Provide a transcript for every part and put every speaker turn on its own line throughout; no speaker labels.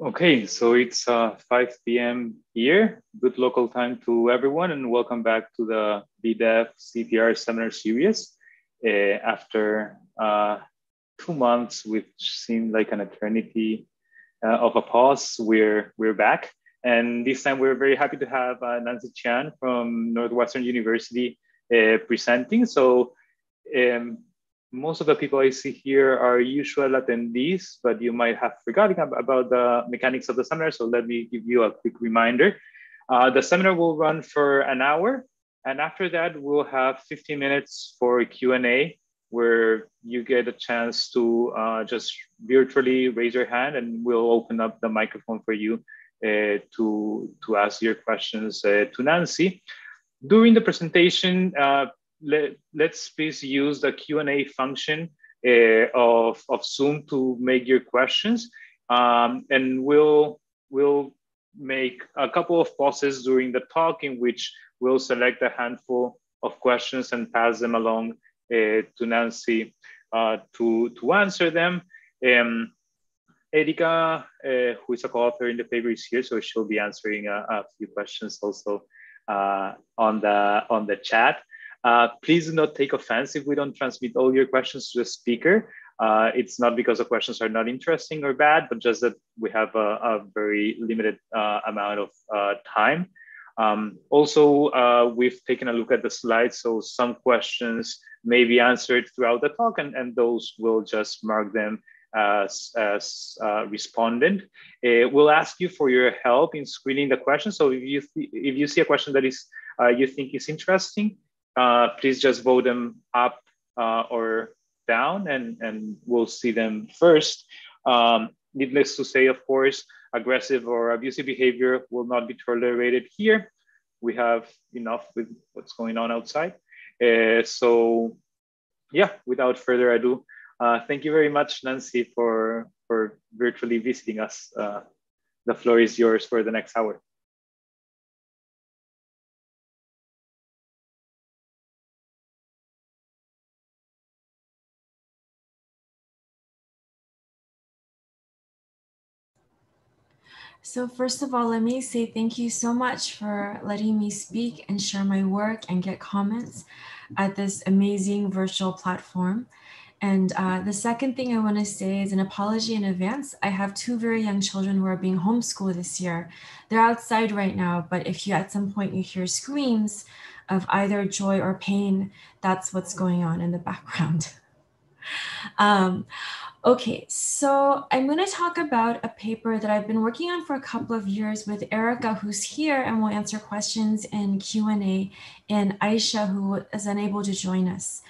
Okay, so it's uh, 5 p.m. here. Good local time to everyone, and welcome back to the VDEV CEPR seminar series. Uh, after uh, two months, which seemed like an eternity uh, of a pause, we're we're back, and this time we're very happy to have uh, Nancy Qian from Northwestern University uh, presenting. So. Um, most of the people I see here are usual attendees, but you might have forgotten about the mechanics of the seminar. So let me give you a quick reminder. Uh, the seminar will run for an hour. And after that, we'll have 15 minutes for Q&A where you get a chance to uh, just virtually raise your hand and we'll open up the microphone for you uh, to, to ask your questions uh, to Nancy. During the presentation, uh, let, us please use the Q&A function uh, of, of Zoom to make your questions. Um, and we'll, we'll make a couple of pauses during the talk in which we'll select a handful of questions and pass them along uh, to Nancy uh, to, to answer them. Um, Erika, uh, who is a co-author in the paper, is here, so she'll be answering a, a few questions also uh, on the on the chat. Uh, please do not take offense if we don't transmit all your questions to the speaker. Uh, it's not because the questions are not interesting or bad, but just that we have a, a very limited uh, amount of uh, time. Um, also, uh, we've taken a look at the slides, so some questions may be answered throughout the talk, and, and those will just mark them as, as uh, respondent. we'll ask you for your help in screening the questions. So if you, if you see a question that is you think is interesting, uh, please just vote them up uh, or down and, and we'll see them first. Um, needless to say, of course, aggressive or abusive behavior will not be tolerated here. We have enough with what's going on outside. Uh, so yeah, without further ado, uh, thank you very much, Nancy, for, for virtually visiting us. Uh, the floor is yours for the next hour.
So first of all, let me say thank you so much for letting me speak and share my work and get comments at this amazing virtual platform. And uh, the second thing I want to say is an apology in advance. I have two very young children who are being homeschooled this year. They're outside right now, but if you at some point you hear screams of either joy or pain, that's what's going on in the background. um, Okay, so I'm going to talk about a paper that I've been working on for a couple of years with Erika, who's here and will answer questions in Q&A, and Aisha, who is unable to join us.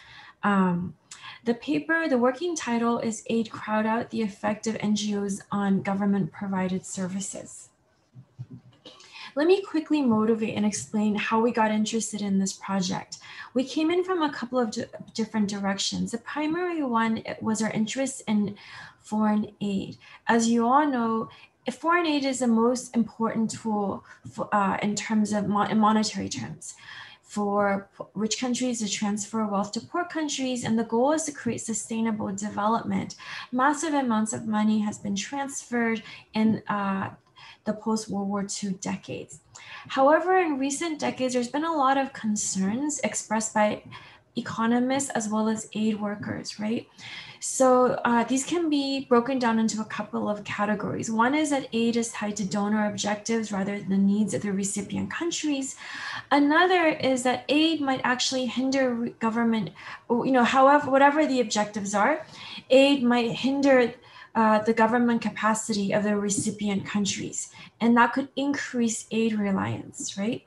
Um, the paper, the working title is Aid Crowd Out, the Effect of NGOs on Government Provided Services. Let me quickly motivate and explain how we got interested in this project. We came in from a couple of different directions. The primary one was our interest in foreign aid. As you all know, foreign aid is the most important tool for, uh, in terms of mo monetary terms for rich countries to transfer wealth to poor countries and the goal is to create sustainable development massive amounts of money has been transferred in uh, the post World War II decades. However, in recent decades, there's been a lot of concerns expressed by economists as well as aid workers, right? So uh, these can be broken down into a couple of categories. One is that aid is tied to donor objectives rather than the needs of the recipient countries. Another is that aid might actually hinder government, you know, however, whatever the objectives are, aid might hinder uh, the government capacity of the recipient countries, and that could increase aid reliance, right?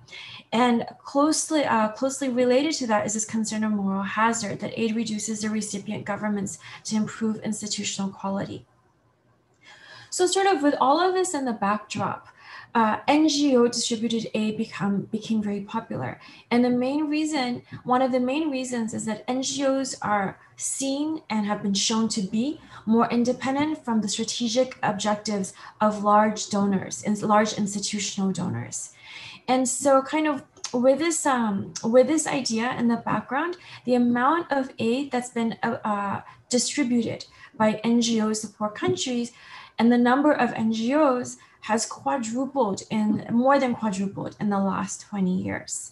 And closely, uh, closely related to that is this concern of moral hazard that aid reduces the recipient governments to improve institutional quality. So, sort of with all of this in the backdrop, uh, NGO distributed aid become became very popular. And the main reason, one of the main reasons is that NGOs are seen and have been shown to be more independent from the strategic objectives of large donors and large institutional donors. And so kind of with this um, with this idea in the background, the amount of aid that's been uh, uh distributed by NGOs to poor countries And the number of NGOs has quadrupled in more than quadrupled in the last 20 years.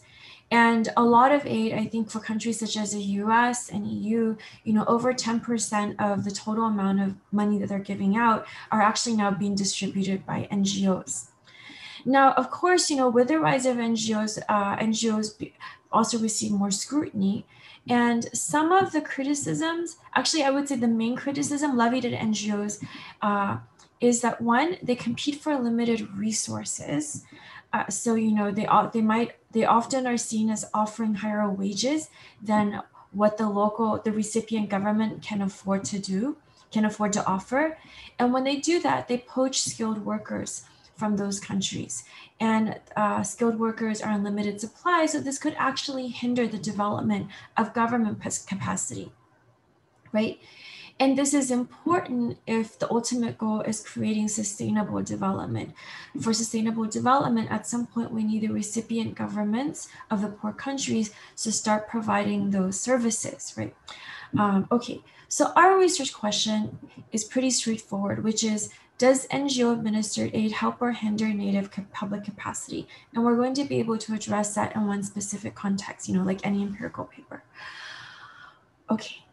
And a lot of aid, I think, for countries such as the US and EU, you know, over 10% of the total amount of money that they're giving out are actually now being distributed by NGOs. Now, of course, you know, with the rise of NGOs, uh, NGOs also receive more scrutiny. And some of the criticisms, actually, I would say the main criticism levied at NGOs uh, is that one, they compete for limited resources. Uh, so you know they they might they often are seen as offering higher wages than what the local the recipient government can afford to do can afford to offer. And when they do that they poach skilled workers from those countries. And uh, skilled workers are in limited supply so this could actually hinder the development of government capacity right and this is important if the ultimate goal is creating sustainable development. For sustainable development, at some point, we need the recipient governments of the poor countries to start providing those services, right? Um, okay, so our research question is pretty straightforward, which is does NGO administered aid help or hinder native public capacity? And we're going to be able to address that in one specific context, you know, like any empirical paper. Okay,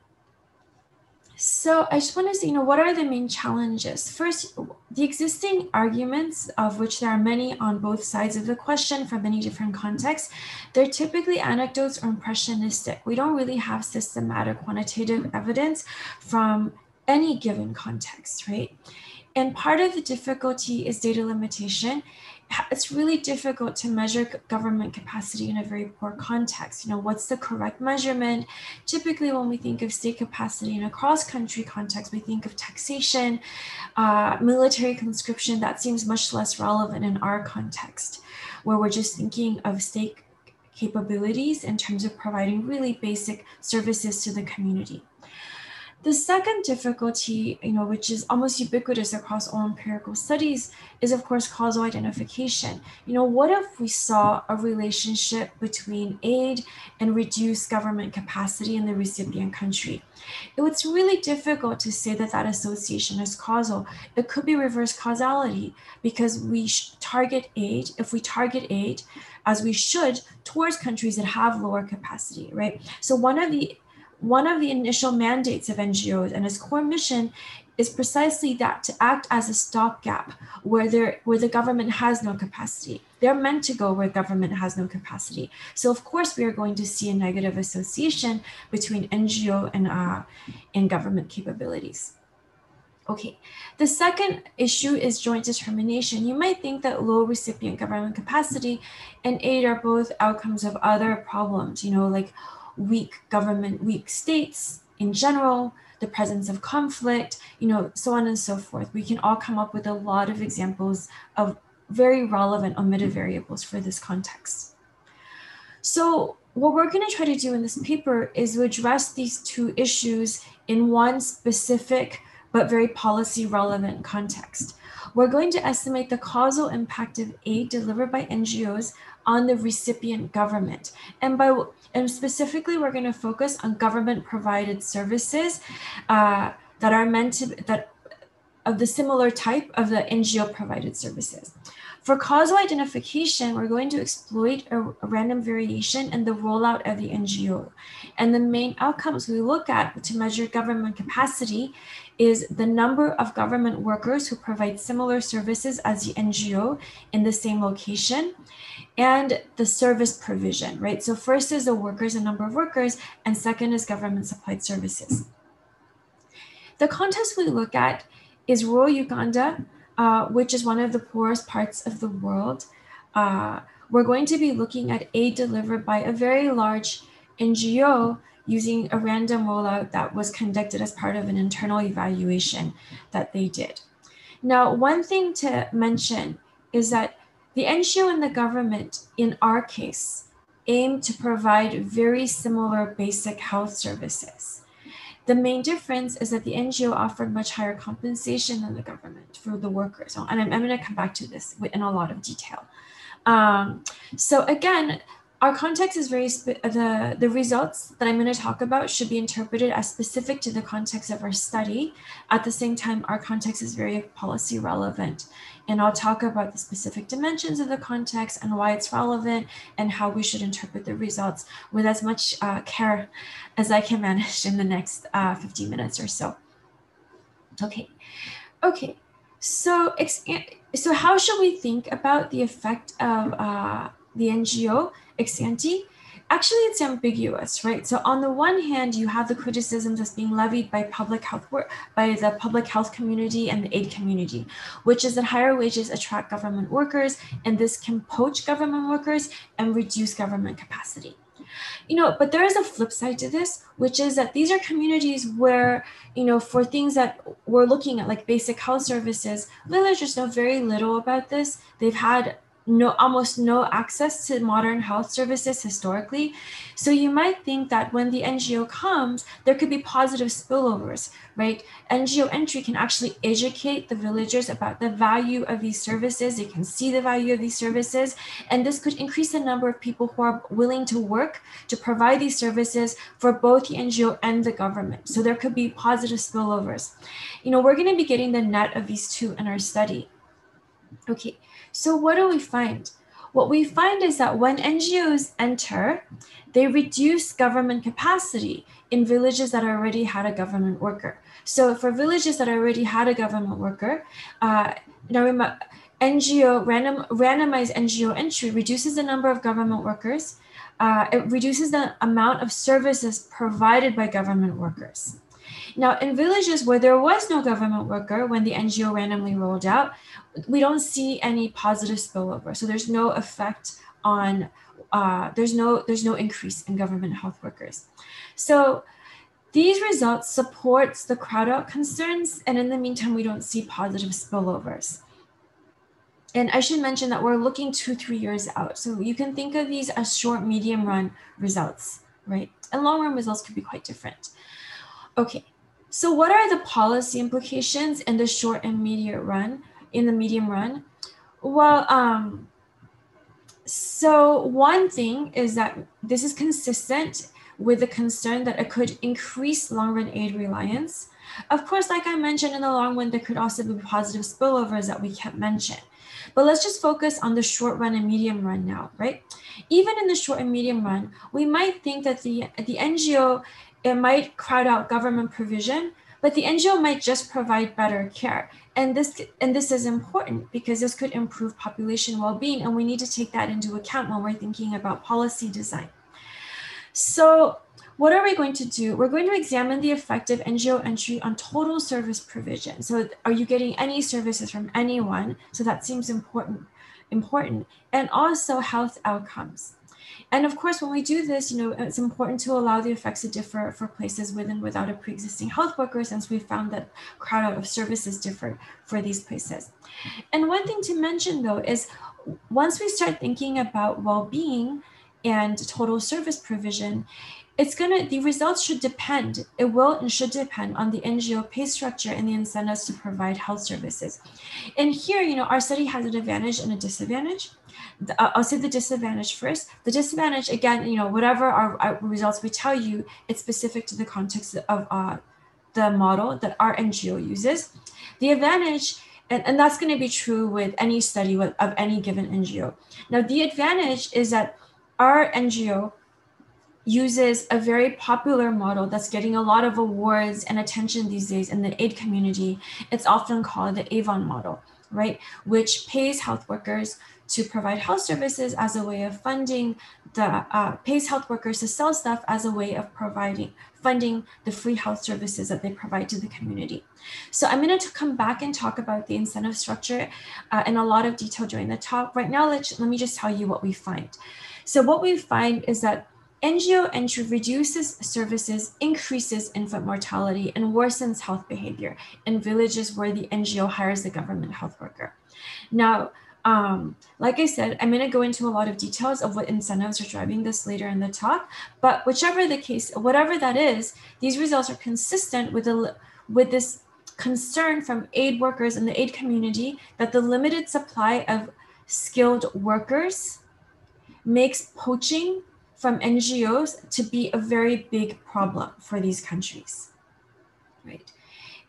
so I just want to say, you know, what are the main challenges? First, the existing arguments, of which there are many on both sides of the question from many different contexts, they're typically anecdotes or impressionistic. We don't really have systematic quantitative evidence from any given context, right? And part of the difficulty is data limitation it's really difficult to measure government capacity in a very poor context. You know, what's the correct measurement? Typically, when we think of state capacity in a cross-country context, we think of taxation, uh, military conscription. That seems much less relevant in our context, where we're just thinking of state capabilities in terms of providing really basic services to the community. The second difficulty, you know, which is almost ubiquitous across all empirical studies, is of course causal identification. You know, what if we saw a relationship between aid and reduced government capacity in the recipient country? It was really difficult to say that that association is causal. It could be reverse causality because we target aid, if we target aid, as we should, towards countries that have lower capacity, right? So one of the one of the initial mandates of NGOs and its core mission is precisely that to act as a stopgap where there where the government has no capacity. They're meant to go where government has no capacity. So of course we are going to see a negative association between NGO and uh, and government capabilities. Okay, the second issue is joint determination. You might think that low recipient government capacity and aid are both outcomes of other problems, you know, like weak government, weak states in general, the presence of conflict, you know, so on and so forth. We can all come up with a lot of examples of very relevant omitted variables for this context. So what we're going to try to do in this paper is to address these two issues in one specific but very policy relevant context. We're going to estimate the causal impact of aid delivered by NGOs on the recipient government. And by and specifically, we're going to focus on government provided services uh, that are meant to that of the similar type of the NGO provided services. For causal identification, we're going to exploit a, a, random variation in the rollout of the NGO. And the main outcomes we look at to measure government capacity is the number of government workers who provide similar services as the NGO in the same location and the service provision, right? So first is the workers, the number of workers, and second is government supplied services. The context we look at is rural Uganda, uh, which is one of the poorest parts of the world. Uh, we're going to be looking at aid delivered by a very large NGO using a random rollout that was conducted as part of an internal evaluation that they did. Now, one thing to mention is that the NGO and the government, in our case, aim to provide very similar basic health services. The main difference is that the NGO offered much higher compensation than the government for the workers. And I'm, I'm going to come back to this in a lot of detail. Um, so again, our context is very the the results that i'm going to talk about should be interpreted as specific to the context of our study at the same time our context is very policy relevant and i'll talk about the specific dimensions of the context and why it's relevant and how we should interpret the results with as much uh, care as i can manage in the next uh, 15 minutes or so. Okay. Okay. So so how should we think about the effect of uh, the ngo ex ante, actually it's ambiguous, right? So on the one hand, you have the criticisms that's being levied by public health work, by the public health community and the aid community, which is that higher wages attract government workers, and this can poach government workers and reduce government capacity. You know, but there is a flip side to this, which is that these are communities where, you know, for things that we're looking at, like basic health services, villagers know very little about this. They've had no almost no access to modern health services historically. So you might think that when the ngo comes there could be positive spillovers right? Ngo entry can actually educate the villagers about the value of these services. They can see the value of these services. And this could increase the number of people who are willing to work to provide these services for both the ngo and the government. So there could be positive spillovers. You know we're going to be getting the net of these two in our study. Okay so, what do we find? What we find is that when NGOs enter, they reduce government capacity in villages that already had a government worker. So, for villages that already had a government worker, uh, now NGO random randomized NGO entry reduces the number of government workers. Uh, it reduces the amount of services provided by government workers. Now, in villages where there was no government worker when the NGO randomly rolled out, we don't see any positive spillover. So there's no effect on uh, there's no there's no increase in government health workers. So these results supports the crowd out concerns, and in the meantime, we don't see positive spillovers. And I should mention that we're looking two, three years out. So you can think of these as short, medium run results, right? And long run results could be quite different. Okay, so what are the policy implications in the short and medium run? in the medium run? Well, um, so one thing is that this is consistent with the concern that it could increase long run aid reliance. Of course, like I mentioned in the long run, there could also be positive spillovers that we can't mention. But let's just focus on the short run and medium run now, right? Even in the short and medium run, we might think that the, the NGO, it might crowd out government provision, but the NGO might just provide better care. And this and this is important because this could improve population well-being and we need to take that into account when we're thinking about policy design. So what are we going to do? We're going to examine the effect of ngo entry on total service provision. So are you getting any services from anyone? So that seems important important. And also health outcomes and of course, when we do this, you know, it's important to allow the effects to differ for places with and without a pre-existing health worker, since we found that crowd out of services differ for these places. And one thing to mention though is once we start thinking about well-being and total service provision, it's gonna the results should depend it will and should depend on the ngo pay structure and the incentives to provide health services and here you know our study has an advantage and a disadvantage I'll say the disadvantage first. The disadvantage, again, you know, whatever our, our results we tell you, it's specific to the context of uh, the model that our NGO uses. The advantage, and, and that's going to be true with any study with, of any given NGO. Now, the advantage is that our NGO uses a very popular model that's getting a lot of awards and attention these days in the aid community. It's often called the Avon model, right? Which pays health workers to provide health services as a way of funding the uh, pays health workers to sell stuff as a way of providing funding the free health services that they provide to the community. So I'm going to come back and talk about the incentive structure uh, in a lot of detail during the talk. Right now, let let me just tell you what we find. So what we find is that NGO entry reduces services, increases infant mortality, and worsens health behavior in villages where the NGO hires the government health worker. Now, um, like I said, I'm going to go into a lot of details of what incentives are driving this later in the talk. But whichever the case, whatever that is, these results are consistent with the with this concern from aid workers in the aid community that the limited supply of skilled workers makes poaching from NGOs to be a very big problem for these countries, right?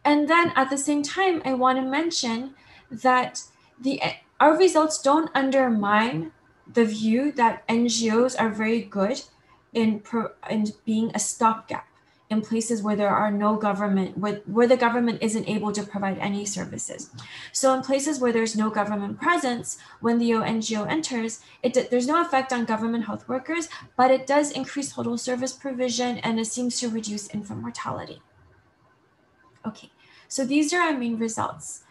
And then at the same time, I want to mention that the our results don't undermine the view that NGOs are very good in, pro, in being a stopgap in places where there are no government, where, where the government isn't able to provide any services. So in places where there's no government presence, when the NGO enters, it there's no effect on government health workers, but it does increase total service provision and it seems to reduce infant mortality. Okay, so these are our main results.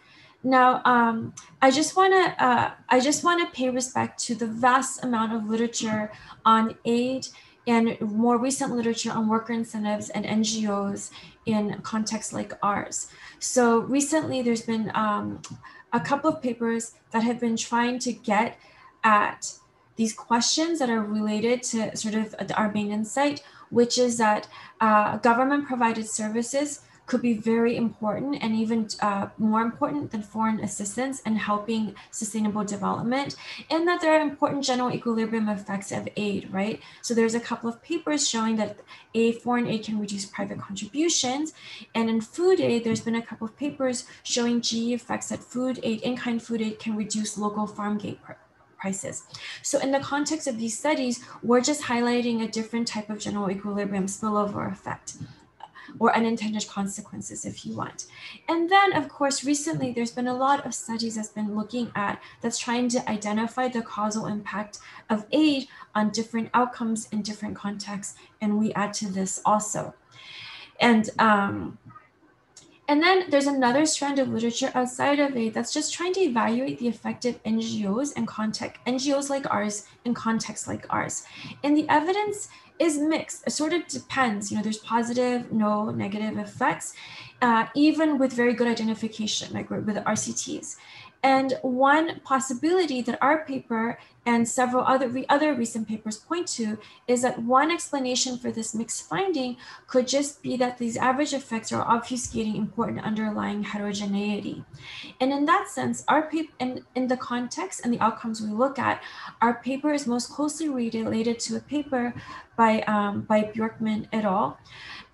Now, um, I just want to uh, I just want to pay respect to the vast amount of literature on aid and more recent literature on worker incentives and NGOs in contexts like ours. So recently, there's been um, a couple of papers that have been trying to get at these questions that are related to sort of our main insight, which is that uh, government provided services could be very important and even uh, more important than foreign assistance and helping sustainable development, and that there are important general equilibrium effects of aid, right? So there's a couple of papers showing that a foreign aid can reduce private contributions, and in food aid, there's been a couple of papers showing GE effects that food aid, in-kind food aid, can reduce local farm gate prices. So in the context of these studies, we're just highlighting a different type of general equilibrium spillover effect or unintended consequences if you want. And then of course, recently there's been a lot of studies that's been looking at that's trying to identify the causal impact of aid on different outcomes in different contexts. And we add to this also. And um, and then there's another strand of literature outside of aid that's just trying to evaluate the effect of NGOs and context, NGOs like ours in contexts like ours. And the evidence is mixed. It sort of depends. You know, there's positive, no negative effects, uh, even with very good identification, like with RCTs. And one possibility that our paper and several other, other recent papers point to is that one explanation for this mixed finding could just be that these average effects are obfuscating important underlying heterogeneity. And in that sense, our paper, in, in the context and the outcomes we look at, our paper is most closely related to a paper by, um, by Bjorkman et al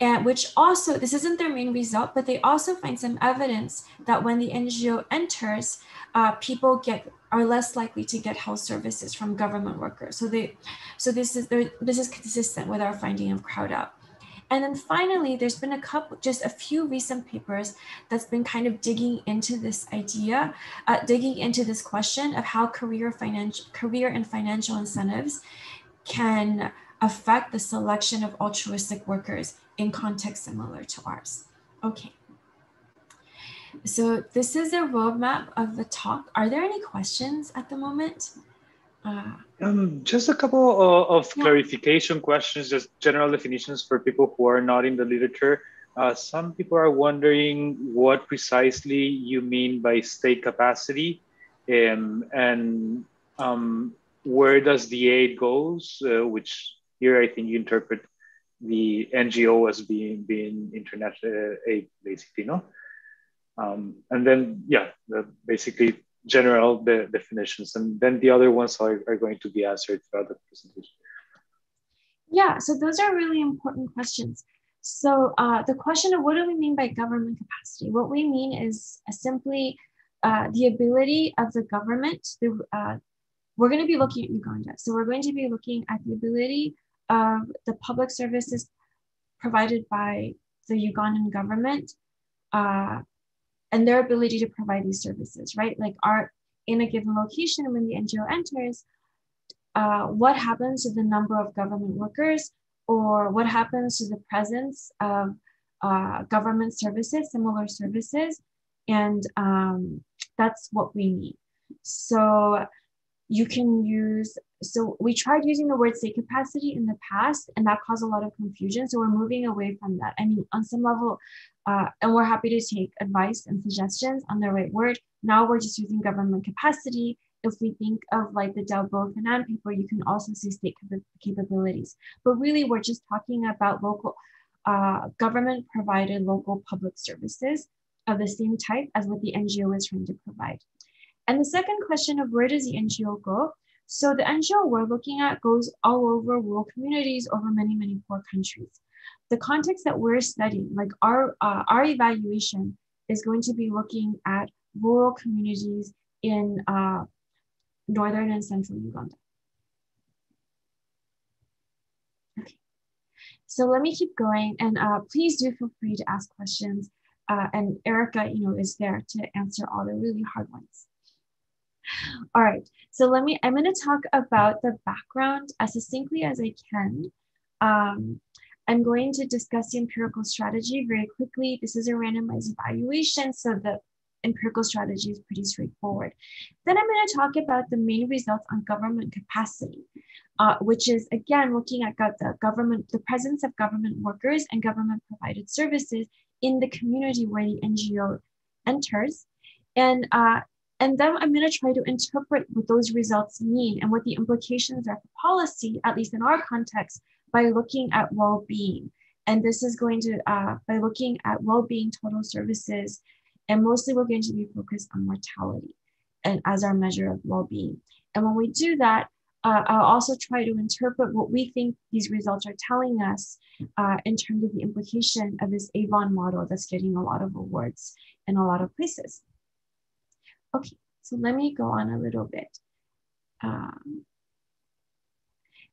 and which also this isn't their main result but they also find some evidence that when the ngo enters uh, people get are less likely to get health services from government workers. So they so this is this is consistent with our finding of crowd out. And then finally, there's been a couple, just a few recent papers that's been kind of digging into this idea, uh, digging into this question of how career financial, career and financial incentives can affect the selection of altruistic workers in context similar to ours. Okay. So this is a roadmap of the talk. Are there any questions at the moment?
Uh, um, just a couple of, of yeah. clarification questions, just general definitions for people who are not in the literature. Uh, some people are wondering what precisely you mean by state capacity um, and um, where does the aid goes, uh, which here I think you interpret the NGO as being being international aid, basically, no? Um, and then yeah, the, basically general the definitions, and then the other ones are, are going to be answered throughout the presentation.
Yeah, so those are really important questions. So uh, the question of what do we mean by government capacity? What we mean is simply uh, the ability of the government. The, uh, we're going to be looking at Uganda. So we're going to be looking at the ability of the public services provided by the Ugandan government uh, and their ability to provide these services, right? Like are in a given location when the NGO enters, uh, what happens to the number of government workers or what happens to the presence of uh, government services, similar services, and um, that's what we need. So you can use so we tried using the word state capacity in the past and that caused a lot of confusion so we're moving away from that i mean on some level uh, and we're happy to take advice and suggestions on the right word now we're just using government capacity if we think of like the Dal Bó Finan paper, you can also see state cap capabilities. But really, we're just talking about local uh, government provided local public services of the same type as what the NGO is trying to provide. And the second question of where does the NGO go? So the NGO we're looking at goes all over rural communities over many, many poor countries. The context that we're studying, like our, uh, our evaluation is going to be looking at rural communities in uh, northern and central Uganda. Okay, so let me keep going and uh, please do feel free to ask questions. Uh, and Erika, you know, is there to answer all the really hard ones. All right, so let me, I'm gonna talk about the background as succinctly as I can. Um, I'm going to discuss the empirical strategy very quickly. This is a randomized evaluation, so the empirical strategy is pretty straightforward. Then I'm going to talk about the main results on government capacity, uh, which is again looking at the government, the presence of government workers and government provided services in the community where the NGO enters. And uh, and then I'm going to try to interpret what those results mean and what the implications are for policy, at least in our context, by looking at well-being. And this is going to, uh, by looking at well-being total services, and mostly we're going to be focused on mortality and as our measure of well-being. And when we do that, uh, I'll also try to interpret what we think these results are telling us uh, in terms of the implication of this Avon model that's getting a lot of awards in a lot of places. Okay, so let me go on a little bit. Um,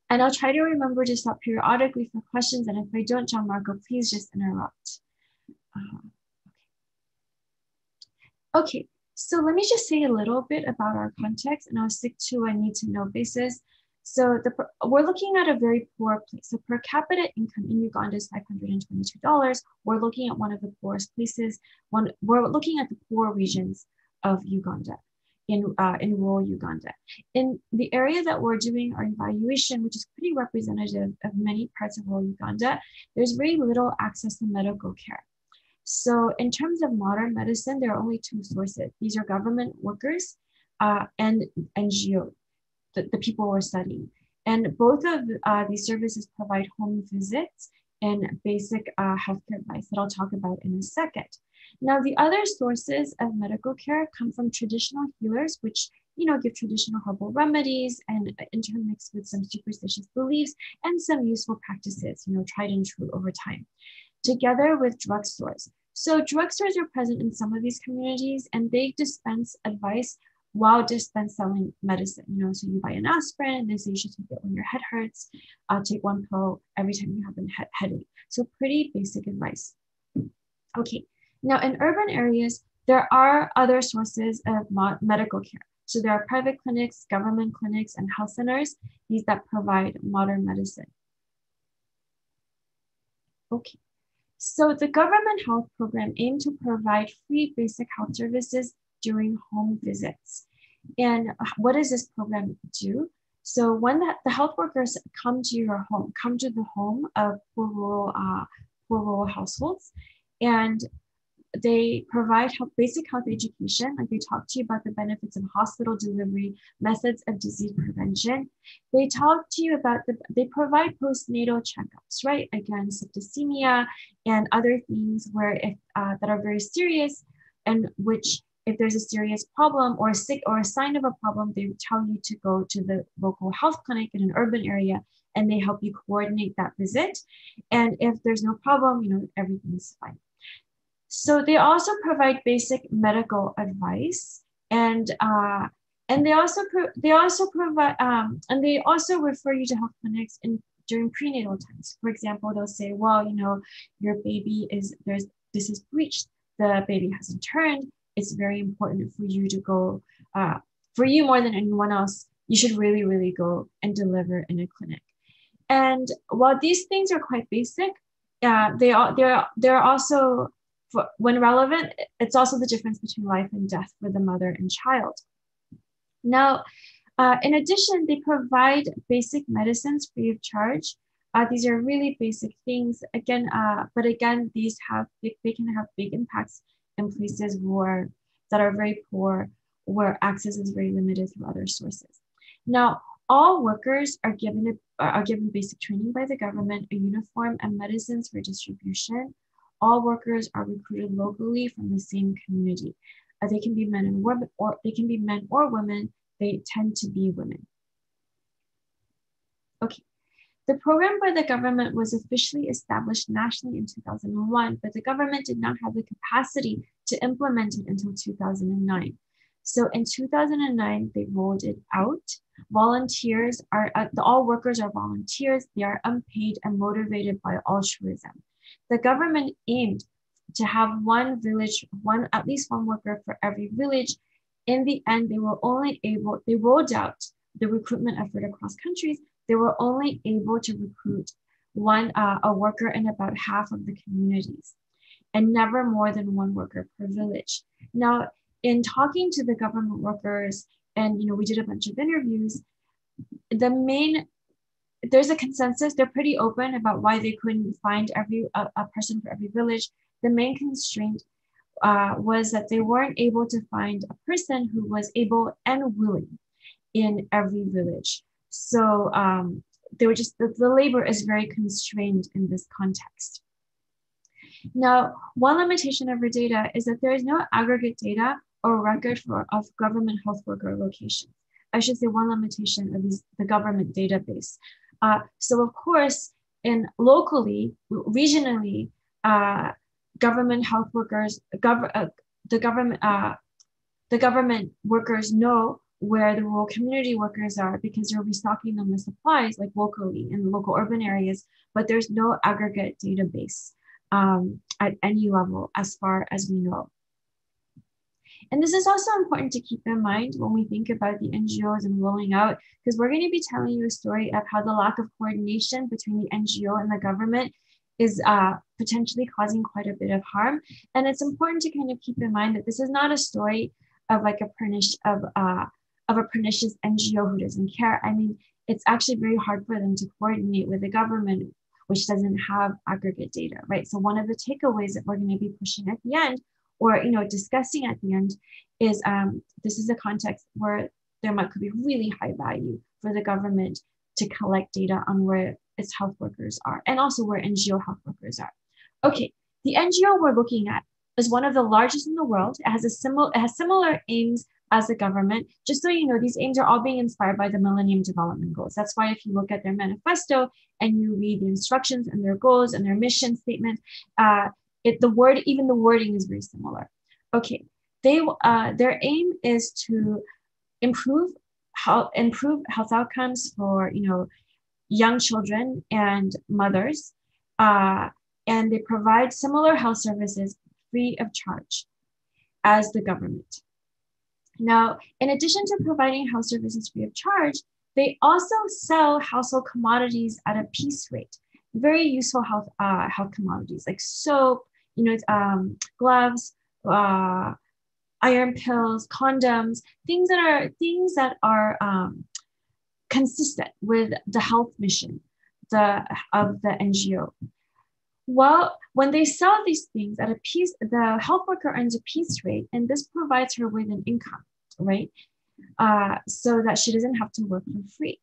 and I'll try to remember to stop periodically for questions. And if I don't, Gianmarco, please just interrupt. Uh, okay. okay, so let me just say a little bit about our context and I'll stick to a need to know basis. So the, we're looking at a very poor place. So per capita income in Uganda is $522. We're looking at one of the poorest places. One, we're looking at the poor regions of Uganda, in, uh, in rural Uganda. In the area that we're doing our evaluation, which is pretty representative of many parts of rural Uganda, there's very little access to medical care. So in terms of modern medicine, there are only two sources. These are government workers uh, and NGO, the, the people we're studying. And both of uh, these services provide home visits and basic uh, healthcare advice that I'll talk about in a second. Now, the other sources of medical care come from traditional healers, which you know, give traditional herbal remedies and intermix with some superstitious beliefs and some useful practices, you know, tried and true over time, together with drugstores. So drugstores are present in some of these communities and they dispense advice while dispense selling medicine. You know, so you buy an aspirin and they say you should take it when your head hurts. Uh, take one pill every time you have a head headache. So pretty basic advice. Okay, now, in urban areas, there are other sources of medical care. So there are private clinics, government clinics, and health centers, these that provide modern medicine. Okay, so the government health program aimed to provide free basic health services during home visits. And what does this program do? So when the, the health workers come to your home, come to the home of poor rural, uh, poor rural households, and they provide health, basic health education, like they talk to you about the benefits of hospital delivery, methods of disease prevention. They talk to you about the, they provide postnatal checkups, right? Again, septicemia and other things where if, uh, that are very serious and which if there's a serious problem or a sick or a sign of a problem, they tell you to go to the local health clinic in an urban area and they help you coordinate that visit. And if there's no problem, you know, everything's fine. So they also provide basic medical advice and uh, and they also pro- they also provide um, and they also refer you to health clinics in during prenatal times. For example, they'll say, well, you know, your baby is there's this is breached, the baby hasn't turned. It's very important for you to go uh, for you more than anyone else. You should really, really go and deliver in a clinic. And while these things are quite basic, uh, they are they're they're also for, when relevant, it's also the difference between life and death for the mother and child. Now, uh, in addition, they provide basic medicines free of charge. Uh, these are really basic things. Again, uh, but again, these have big, they can have big impacts in places where that are very poor, where access is very limited through other sources. Now, all workers are given a, are given basic training by the government, a uniform, and medicines for distribution all workers are recruited locally from the same community. Uh, they can be men and women, or they can be men or women. They tend to be women. Okay. The program by the government was officially established nationally in 2001, but the government did not have the capacity to implement it until 2009. So in 2009, they rolled it out. Volunteers are, uh, all workers are volunteers. They are unpaid and motivated by altruism. The government aimed to have one village, one at least one worker for every village. In the end, they were only able, they rolled out the recruitment effort across countries. They were only able to recruit one uh, a worker in about half of the communities and never more than one worker per village. Now, in talking to the government workers, and you know, we did a bunch of interviews, the main there's a consensus. They're pretty open about why they couldn't find every a, a person for every village. The main constraint uh, was that they weren't able to find a person who was able and willing in every village. So um, they were just the, the labor is very constrained in this context. Now, one limitation of our data is that there is no aggregate data or record for, of government health worker locations. I should say one limitation of these, the government database. Uh, so of course, in locally, regionally, uh, government health workers, gov- uh, the government, uh, the government workers know where the rural community workers are because they're restocking them with supplies like locally in the local urban areas, but there's no aggregate database um, at any level as far as we know. And this is also important to keep in mind when we think about the NGOs and rolling out, because we're going to be telling you a story of how the lack of coordination between the NGO and the government is uh, potentially causing quite a bit of harm. And it's important to kind of keep in mind that this is not a story of like a pernicious of uh, of a pernicious NGO who doesn't care. I mean, it's actually very hard for them to coordinate with the government, which doesn't have aggregate data, right? So one of the takeaways that we're going to be pushing at the end or you know discussing at the end is um, this is a context where there might could be really high value for the government to collect data on where its health workers are and also where NGO health workers are. Okay, the NGO we're looking at is one of the largest in the world. It has a similar it has similar aims as the government. Just so you know, these aims are all being inspired by the Millennium Development Goals. That's why if you look at their manifesto and you read the instructions and their goals and their mission statement, uh, it the word even the wording is very similar. Okay they uh, their aim is to improve how improve health outcomes for you know young children and mothers uh, and they provide similar health services free of charge as the government. Now in addition to providing health services free of charge they also sell household commodities at a piece rate. Very useful health uh, health commodities like soap you know, um, gloves, uh, iron pills, condoms, things that are things that are um, consistent with the health mission the, of the NGO. Well, when they sell these things at a piece, the health worker earns a piece rate, and this provides her with an income, right? Uh, so that she doesn't have to work for free.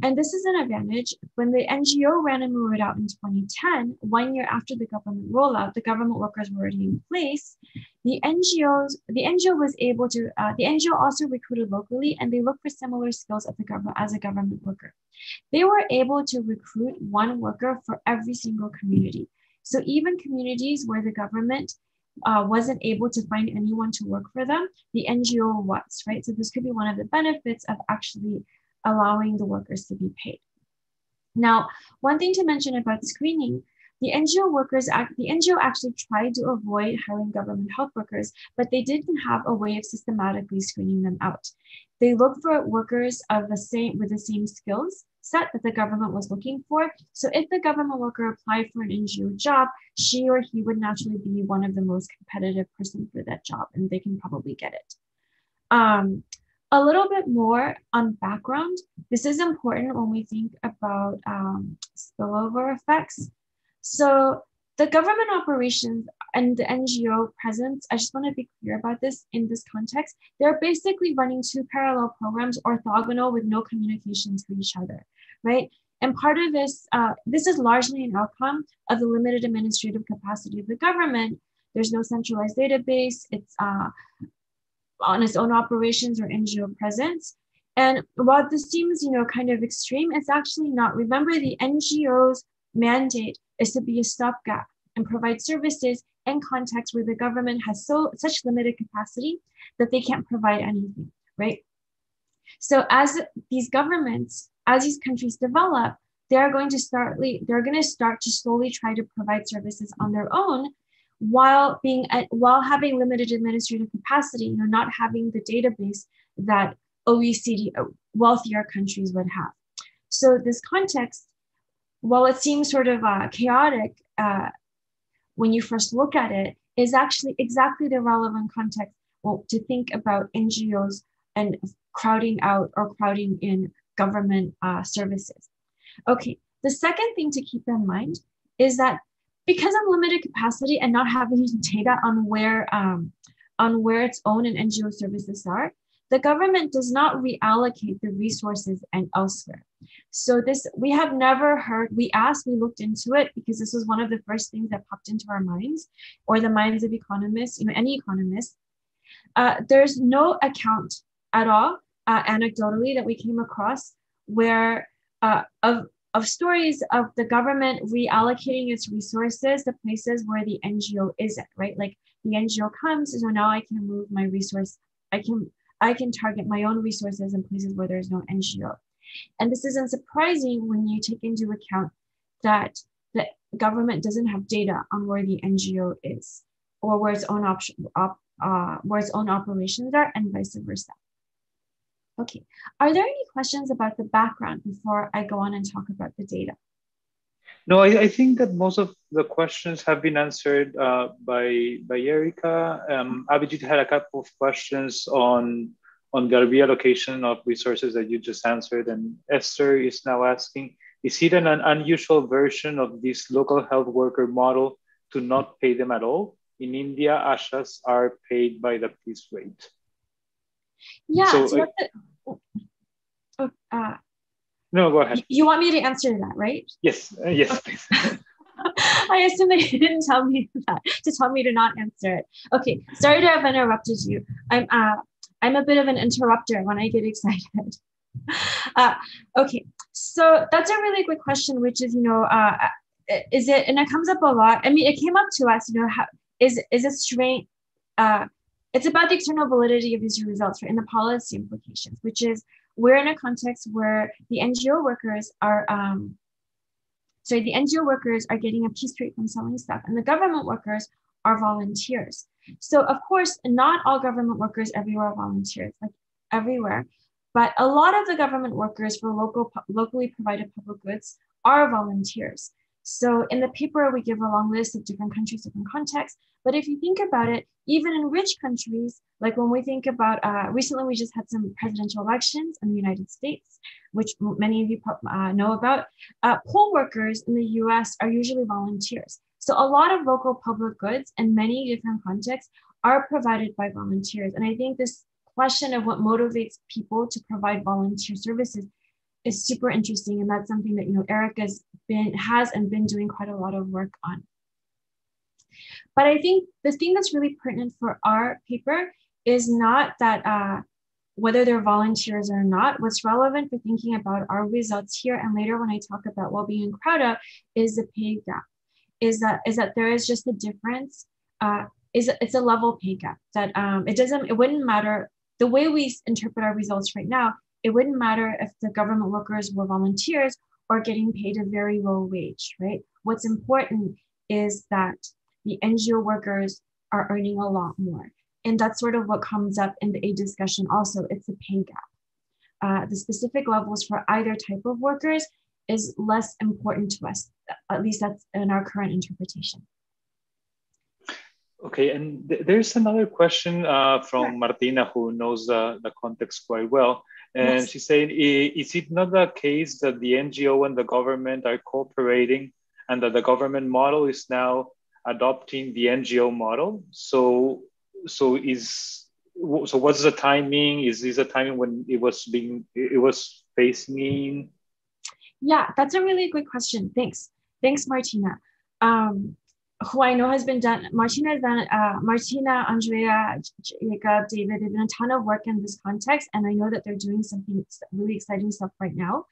And this is an advantage. When the NGO ran and moved out in 2010, one year after the government rollout, the government workers were already in place. The NGOs, the NGO was able to, uh, the NGO also recruited locally and they looked for similar skills at the government as a government worker. They were able to recruit one worker for every single community. So even communities where the government uh, wasn't able to find anyone to work for them, the NGO was, right? So this could be one of the benefits of actually allowing the workers to be paid. Now, one thing to mention about screening, the NGO workers, the NGO actually tried to avoid hiring government health workers, but they didn't have a way of systematically screening them out. They looked for workers of the same with the same skills set that the government was looking for. So if the government worker applied for an NGO job, she or he would naturally be one of the most competitive person for that job, and they can probably get it. Um, a little bit more on background. This is important when we think about um, spillover effects. So the government operations and the NGO presence, I just want to be clear about this in this context. They're basically running two parallel programs orthogonal with no communication to each other, right? And part of this, uh, this is largely an outcome of the limited administrative capacity of the government. There's no centralized database. It's uh, on its own operations or NGO presence. And while this seems, you know, kind of extreme, it's actually not. Remember, the NGO's mandate is to be a stopgap and provide services in contexts where the government has so such limited capacity that they can't provide anything, right? So as these governments, as these countries develop, they're going to start they're going to start to slowly try to provide services on their own while being while having limited administrative capacity, you know, not having the database that OECD wealthier countries would have. So this context, while it seems sort of uh, chaotic uh, when you first look at it, is actually exactly the relevant context well, to think about NGOs and crowding out or crowding in government uh, services. Okay, the second thing to keep in mind is that because of limited capacity and not having data on where um, on where its own and NGO services are, the government does not reallocate the resources and elsewhere. So this we have never heard. We asked, we looked into it because this was one of the first things that popped into our minds, or the minds of economists, you know, any economist. Uh, there's no account at all, uh, anecdotally, that we came across where uh, of of stories of the government reallocating its resources to places where the NGO isn't, right? Like the NGO comes, so now I can move my resource, I can I can target my own resources in places where there's no NGO. And this isn't surprising when you take into account that the government doesn't have data on where the NGO is or where its own option, op, uh, where its own operations are and vice versa. Okay, are there any questions about the background before I go on and talk about the data?
No, I, I think that most of the questions have been answered uh, by by Erika. Um, Abhijit had a couple of questions on on the reallocation of resources that you just answered, and Esther is now asking: Is it an, an unusual version of this local health worker model to not pay them at all? In India, ASHAs are paid by the piece rate.
Yeah. So, so the, oh, uh,
no, go ahead.
You want me to answer that, right?
Yes, uh, yes, please.
I assume that you didn't tell me that to tell me to not answer it. Okay, sorry to have interrupted you. I'm uh, I'm a bit of an interrupter when I get excited. Uh, okay, so that's a really good question, which is, you know, uh, is it, and it comes up a lot. I mean, it came up to us, you know, how, is is it straight? Uh, it's about the external validity of these results, right, and the policy implications, which is we're in a context where the NGO workers are, um, sorry, the NGO workers are getting a piece rate from selling stuff, and the government workers are volunteers. So of course, not all government workers everywhere are volunteers, like everywhere, but a lot of the government workers for local, locally provided public goods are volunteers. So in the paper, we give a long list of different countries, different contexts. But if you think about it, even in rich countries, like when we think about, uh, recently we just had some presidential elections in the United States, which many of you uh, know about, uh, poll workers in the US are usually volunteers. So a lot of local public goods in many different contexts are provided by volunteers. And I think this question of what motivates people to provide volunteer services is super interesting. And that's something that, you know, Erika's been, has and been doing quite a lot of work on. But I think the thing that's really pertinent for our paper is not that uh, whether they're volunteers or not. What's relevant for thinking about our results here and later when I talk about well-being and crowd out is the pay gap. Is that is that there is just a difference. Uh, is it's a level pay gap that um, it doesn't it wouldn't matter the way we interpret our results right now. It wouldn't matter if the government workers were volunteers or getting paid a very low wage, right? What's important is that the NGO workers are earning a lot more. And that's sort of what comes up in the aid discussion also, it's a pay gap. Uh, the specific levels for either type of workers is less important to us, at least that's in our current interpretation.
Okay, and th there's another question uh, from sure. Martina who knows uh, the context quite well. And yes. she's saying, is it not the case that the NGO and the government are cooperating and that the government model is now adopting the NGO model. So, so is so what's the timing? Is this a timing when it was being it was facing?
Yeah, that's a really good question. Thanks, thanks, Martina. Um, who I know has been done, Martina has done, uh, Martina, Andrea, Jacob, David, they've done a ton of work in this context, and I know that they're doing something really exciting stuff right now.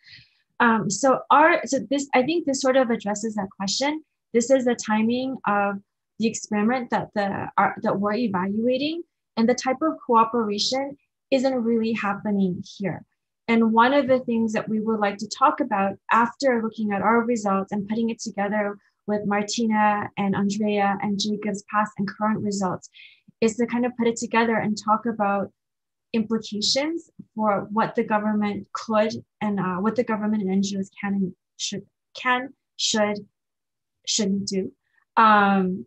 Um, so our, so this, I think this sort of addresses that question. This is the timing of the experiment that the that we're evaluating, and the type of cooperation isn't really happening here. And one of the things that we would like to talk about after looking at our results and putting it together with Martina and Andrea and Jacob's past and current results is to kind of put it together and talk about implications for what the government could and uh, what the government and NGOs can and should can should shouldn't do. Um,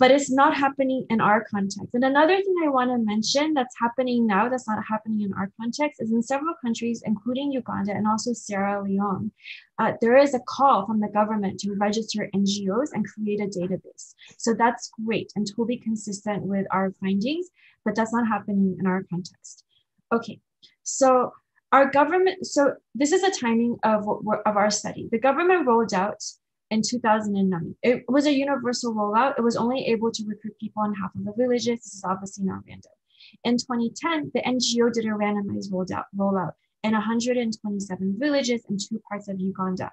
but it's not happening in our context. And another thing I want to mention that's happening now that's not happening in our context is in several countries, including Uganda and also Sierra Leone, uh, there is a call from the government to register NGOs and create a database. So that's great and totally consistent with our findings, but that's not happening in our context. Okay, so our government, so this is the timing of, of our study. The government rolled out in 2009. It was a universal rollout. It was only able to recruit people in half of the villages. This is obviously not random. In 2010, the NGO did a randomized rollout, rollout in 127 villages in two parts of Uganda.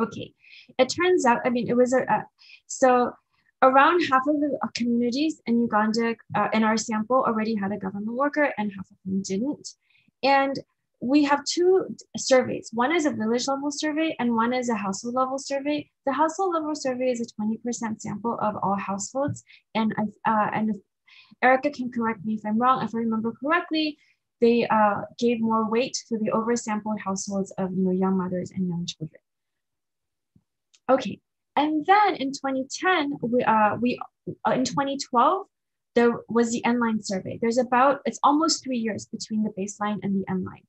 Okay, it turns out, I mean, it was a, so around half of the communities in Uganda uh, in our sample already had a government worker and half of them didn't. And we have two surveys. One is a village level survey and one is a household level survey. The household level survey is a 20% sample of all households. And, uh, and if Erika can correct me if I'm wrong, if I remember correctly, they uh, gave more weight to the oversampled households of you know, young mothers and young children. Okay, and then in 2010, we, uh, we uh, in 2012, there was the end line survey. There's about, it's almost three years between the baseline and the end line.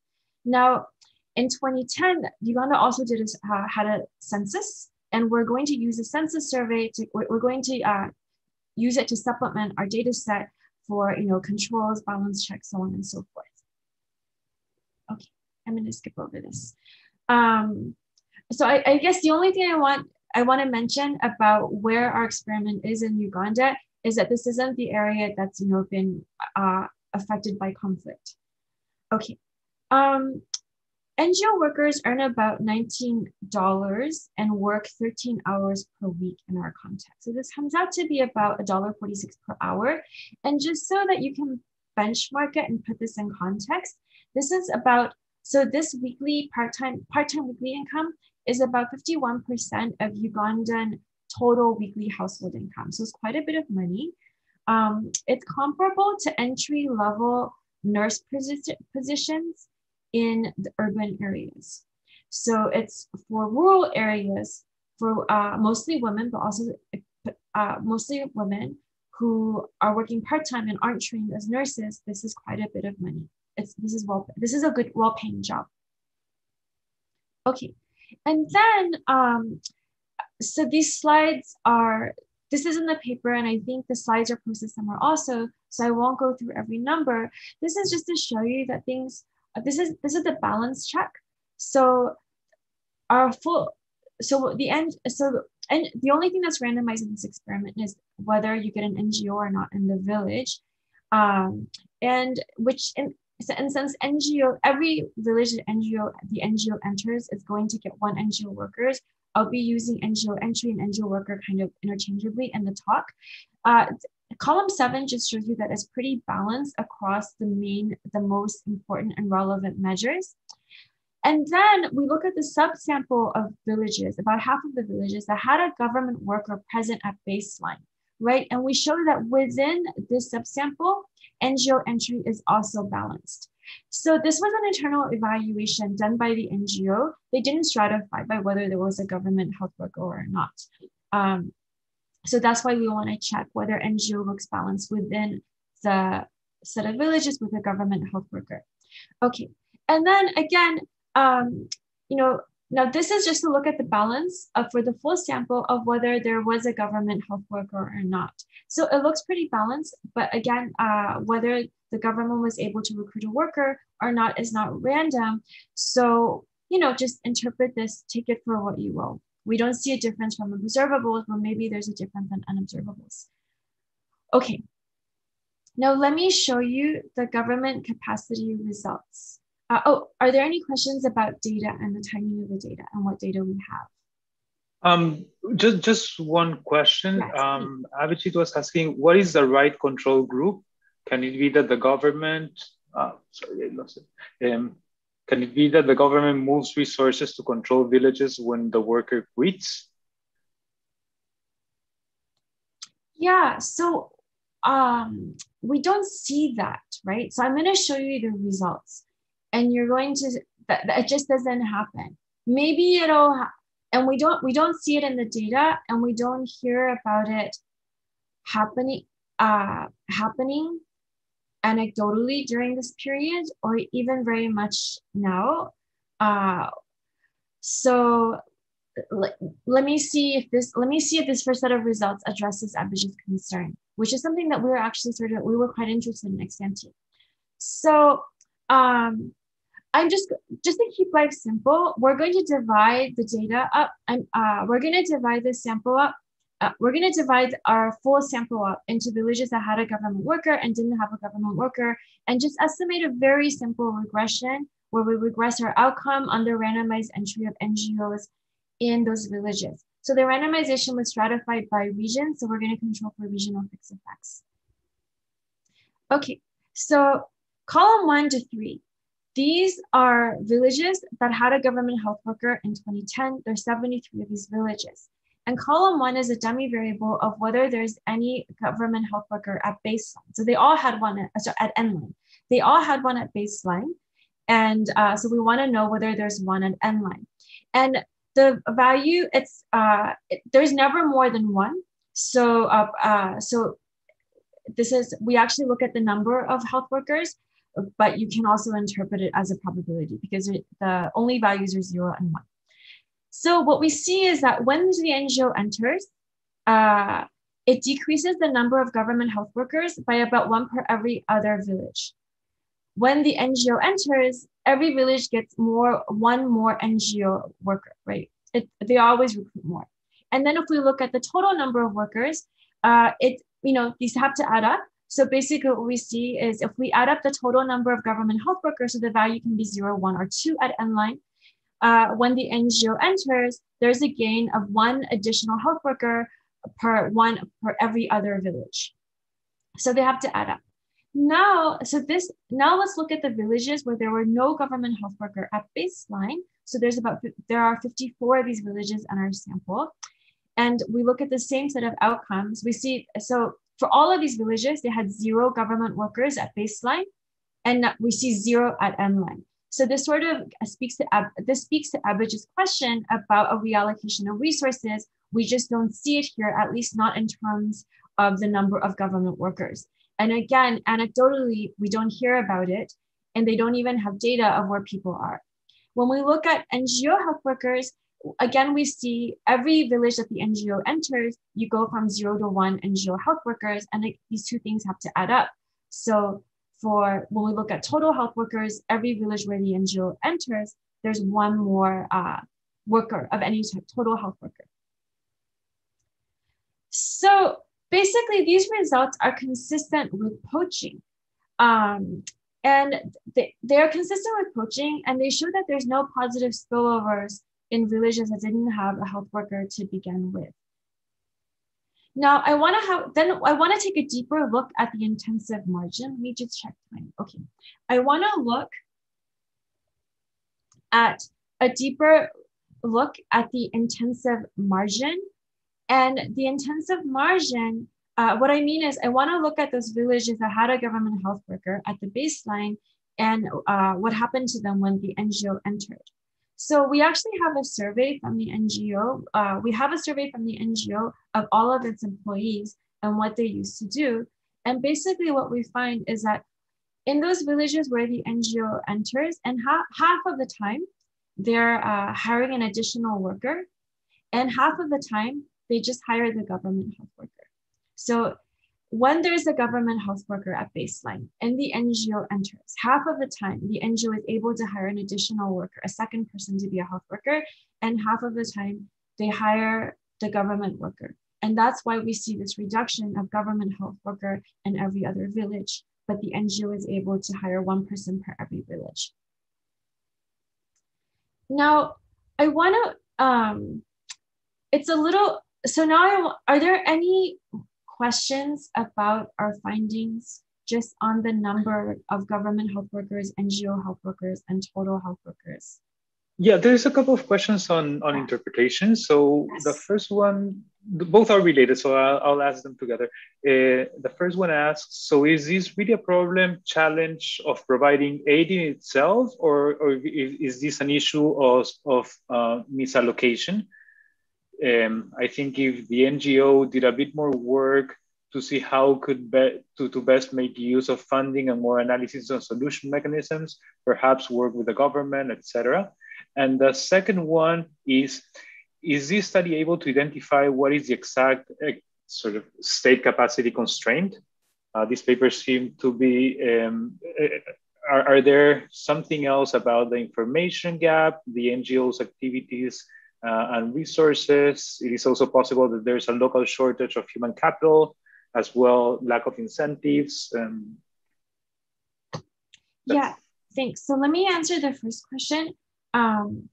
Now, in 2010, Uganda also did a, uh, had a census, and we're going to use a census survey to, we're going to uh, use it to supplement our data set for, you know, controls, balance checks, so on and so forth. Okay, I'm gonna skip over this. Um, so I, I guess the only thing I want I want to mention about where our experiment is in Uganda is that this isn't the area that's you know been uh, affected by conflict. Okay, um, NGO workers earn about $19 and work 13 hours per week in our context. So this comes out to be about $1.46 per hour. And just so that you can benchmark it and put this in context, this is about, so this weekly part-time, part-time weekly income is about 51% of Ugandan total weekly household income. So it's quite a bit of money. Um, it's comparable to entry level nurse posi positions in the urban areas. So it's for rural areas, for uh, mostly women, but also uh, mostly women who are working part-time and aren't trained as nurses, this is quite a bit of money. It's, this is well, this is a good, well-paying job. Okay, and then, um, so these slides are, this is in the paper and I think the slides are posted somewhere also, so I won't go through every number. This is just to show you that things this is this is the balance check. So our full so the end so and the only thing that's randomized in this experiment is whether you get an NGO or not in the village. Um, and which in, and since NGO, every village NGO, the NGO enters is going to get one NGO workers. I'll be using NGO entry and NGO worker kind of interchangeably in the talk. Uh, column seven just shows you that it's pretty balanced across the main, the most important and relevant measures. And then we look at the subsample of villages, about half of the villages that had a government worker present at baseline, right? And we show that within this subsample, NGO entry is also balanced. So this was an internal evaluation done by the NGO. They didn't stratify by whether there was a government health worker or not. Um, so that's why we want to check whether NGO looks balanced within the set of villages with a government health worker. Okay, and then again, um, you know, now this is just to look at the balance for the full sample of whether there was a government health worker or not. So it looks pretty balanced, but again, uh, whether the government was able to recruit a worker or not is not random. So, you know, just interpret this, take it for what you will We don't see a difference from observables, but maybe there's a difference in unobservables. Okay, now let me show you the government capacity results. Uh, oh, are there any questions about data and the timing of the data and what data we have?
Um, just just one question. Yes, um, Abhijit was asking, what is the right control group? Can it be that the government? Uh, sorry, I lost it. Um, can it be that the government moves resources to control villages when the worker quits?
Yeah. So um, we don't see that, right? So I'm going to show you the results, and you're going to that, that just doesn't happen. Maybe it'll and we don't we don't see it in the data and we don't hear about it happening uh, happening anecdotally during this period or even very much now uh, so let, let me see if this let me see if this first set of results addresses Abhijit's concern which is something that we were actually sort of we were quite interested in extending so um, I'm just, just to keep life simple, we're going to divide the data up and uh, we're going to divide the sample up. Uh, we're going to divide our full sample up into villages that had a government worker and didn't have a government worker and just estimate a very simple regression where we regress our outcome under randomized entry of NGOs in those villages. So the randomization was stratified by region. So we're going to control for regional fixed effects. Okay, so column one to three. These are villages that had a government health worker in 2010. There's 73 of these villages. And column one is a dummy variable of whether there's any government health worker at baseline. So they all had one at, at end line. They all had one at baseline. And uh, so we want to know whether there's one at end line. And the value, it's uh, it, there's never more than one. So uh, uh, so this is we actually look at the number of health workers but you can also interpret it as a probability because the only values are zero and one. So what we see is that when the NGO enters, uh, it decreases the number of government health workers by about one per every other village. When the NGO enters, every village gets more one more NGO worker, right? It, they always recruit more. And then if we look at the total number of workers, uh, it you know these have to add up. So basically what we see is if we add up the total number of government health workers, so the value can be zero, one, or two at end line. Uh, when the NGO enters, there's a gain of one additional health worker per one per every other village. So they have to add up. Now, so this now let's look at the villages where there were no government health worker at baseline. So there's about there are 54 of these villages in our sample. And we look at the same set of outcomes. We see so for all of these villages, they had zero government workers at baseline, and we see zero at end line. So this sort of uh, speaks to this speaks to Abhijit's question about a reallocation of resources. We just don't see it here, at least not in terms of the number of government workers. And again, anecdotally, we don't hear about it, and they don't even have data of where people are. When we look at NGO health workers, again, we see every village that the NGO enters, you go from zero to one NGO health workers, and these two things have to add up. So for when we look at total health workers, every village where the NGO enters, there's one more uh, worker of any type, total health worker. So basically, these results are consistent with poaching. Um, and they, they are consistent with poaching, and they show that there's no positive spillovers in villages that didn't have a health worker to begin with. Now I want to have then I want to take a deeper look at the intensive margin. Let me just check time. Okay, I want to look at a deeper look at the intensive margin, and the intensive margin. Uh, what I mean is, I want to look at those villages that had a government health worker at the baseline and uh, what happened to them when the NGO entered. So we actually have a survey from the NGO. Uh, we have a survey from the NGO of all of its employees and what they used to do. And basically what we find is that in those villages where the NGO enters, and ha half of the time, they're uh, hiring an additional worker, and half of the time, they just hire the government health worker. So when there's a government health worker at baseline and the NGO enters, half of the time the NGO is able to hire an additional worker, a second person to be a health worker, and half of the time they hire the government worker. And that's why we see this reduction of government health worker in every other village, but the NGO is able to hire one person per every village. Now, I want to, um, it's a little, so now I, are there any questions about our findings just on the number of government health workers, NGO health workers, and total health workers?
Yeah, there's a couple of questions on, on interpretation. So yes. the first one, both are related, so I'll, I'll ask them together. Uh, the first one asks, so is this really a problem, challenge of providing aid in itself, or, or is, is this an issue of, of uh, misallocation? Um, I think if the NGO did a bit more work to see how could be, to, to best make use of funding and more analysis on solution mechanisms, perhaps work with the government, etc. And the second one is, is this study able to identify what is the exact uh, sort of state capacity constraint? Uh, these papers seem to be, um, are, are there something else about the information gap, the NGO's activities and resources? It is also possible that there's a local shortage of human capital as well, lack of incentives. Um,
yeah, thanks. So let me answer the first question. Um,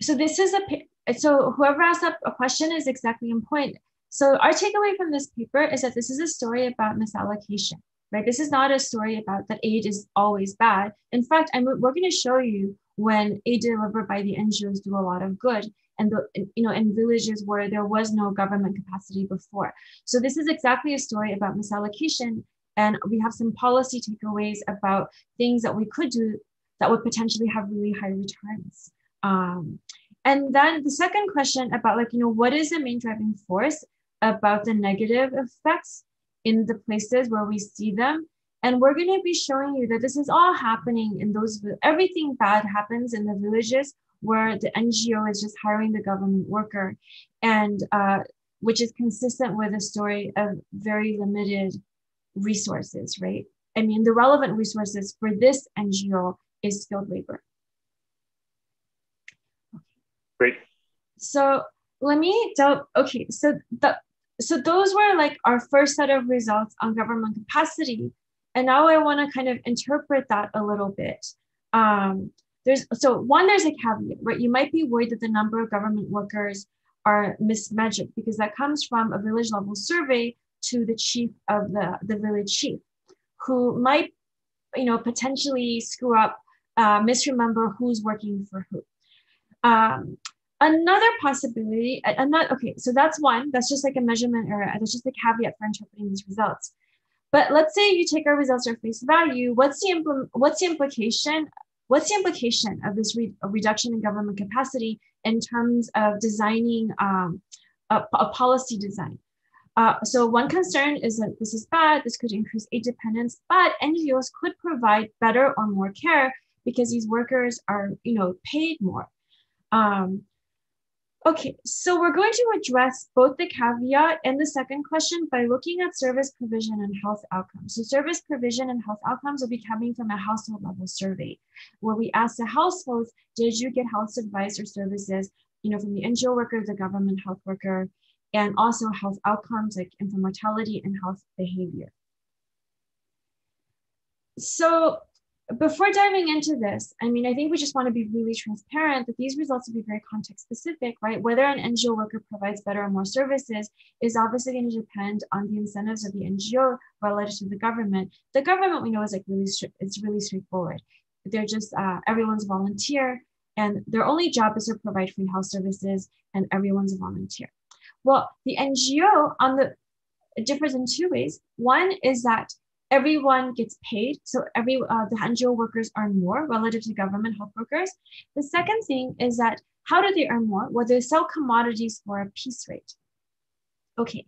so this is a, so whoever asked up a question is exactly in point. So our takeaway from this paper is that this is a story about misallocation, right? This is not a story about that aid is always bad. In fact, I'm, we're going to show you when aid delivered by the NGOs do a lot of good and the, you know in villages where there was no government capacity before. So this is exactly a story about misallocation and we have some policy takeaways about things that we could do that would potentially have really high returns. Um, and then the second question about like, you know, what is the main driving force about the negative effects in the places where we see them? And we're going to be showing you that this is all happening in those, everything bad happens in the villages where the NGO is just hiring the government worker and uh, which is consistent with a story of very limited resources, right? I mean, the relevant resources for this NGO is skilled labor.
Great.
So let me delve, okay, so the so those were like our first set of results on government capacity. And now I want to kind of interpret that a little bit. Um, there's so one, there's a caveat, right? You might be worried that the number of government workers are mismeasured because that comes from a village level survey to the chief of the, the village chief, who might, you know, potentially screw up uh, misremember who's working for who. Um, another possibility, another, okay, so that's one, that's just like a measurement error. That's just a caveat for interpreting these results. But let's say you take our results at face value. What's the impl- what's the implication? What's the implication of this re- reduction in government capacity in terms of designing um, a, a, policy design? Uh, so one concern is that this is bad. This could increase aid dependence, but NGOs could provide better or more care because these workers are, you know, paid more. Um, okay, so we're going to address both the caveat and the second question by looking at service provision and health outcomes. So service provision and health outcomes will be coming from a household level survey, where we ask the households, did you get health advice or services, you know, from the NGO worker, the government health worker, and also health outcomes like infant mortality and health behavior. So before diving into this, I mean, I think we just want to be really transparent that these results will be very context specific, right? Whether an NGO worker provides better or more services is obviously going to depend on the incentives of the NGO relative to the government. The government we know is like really, it's really straightforward. They're just, uh, everyone's volunteer and their only job is to provide free health services and everyone's a volunteer. Well, the NGO on the differs in two ways. One is that everyone gets paid. So every uh, the NGO workers earn more relative to government health workers. The second thing is that how do they earn more? Well, they sell commodities for a piece rate. Okay,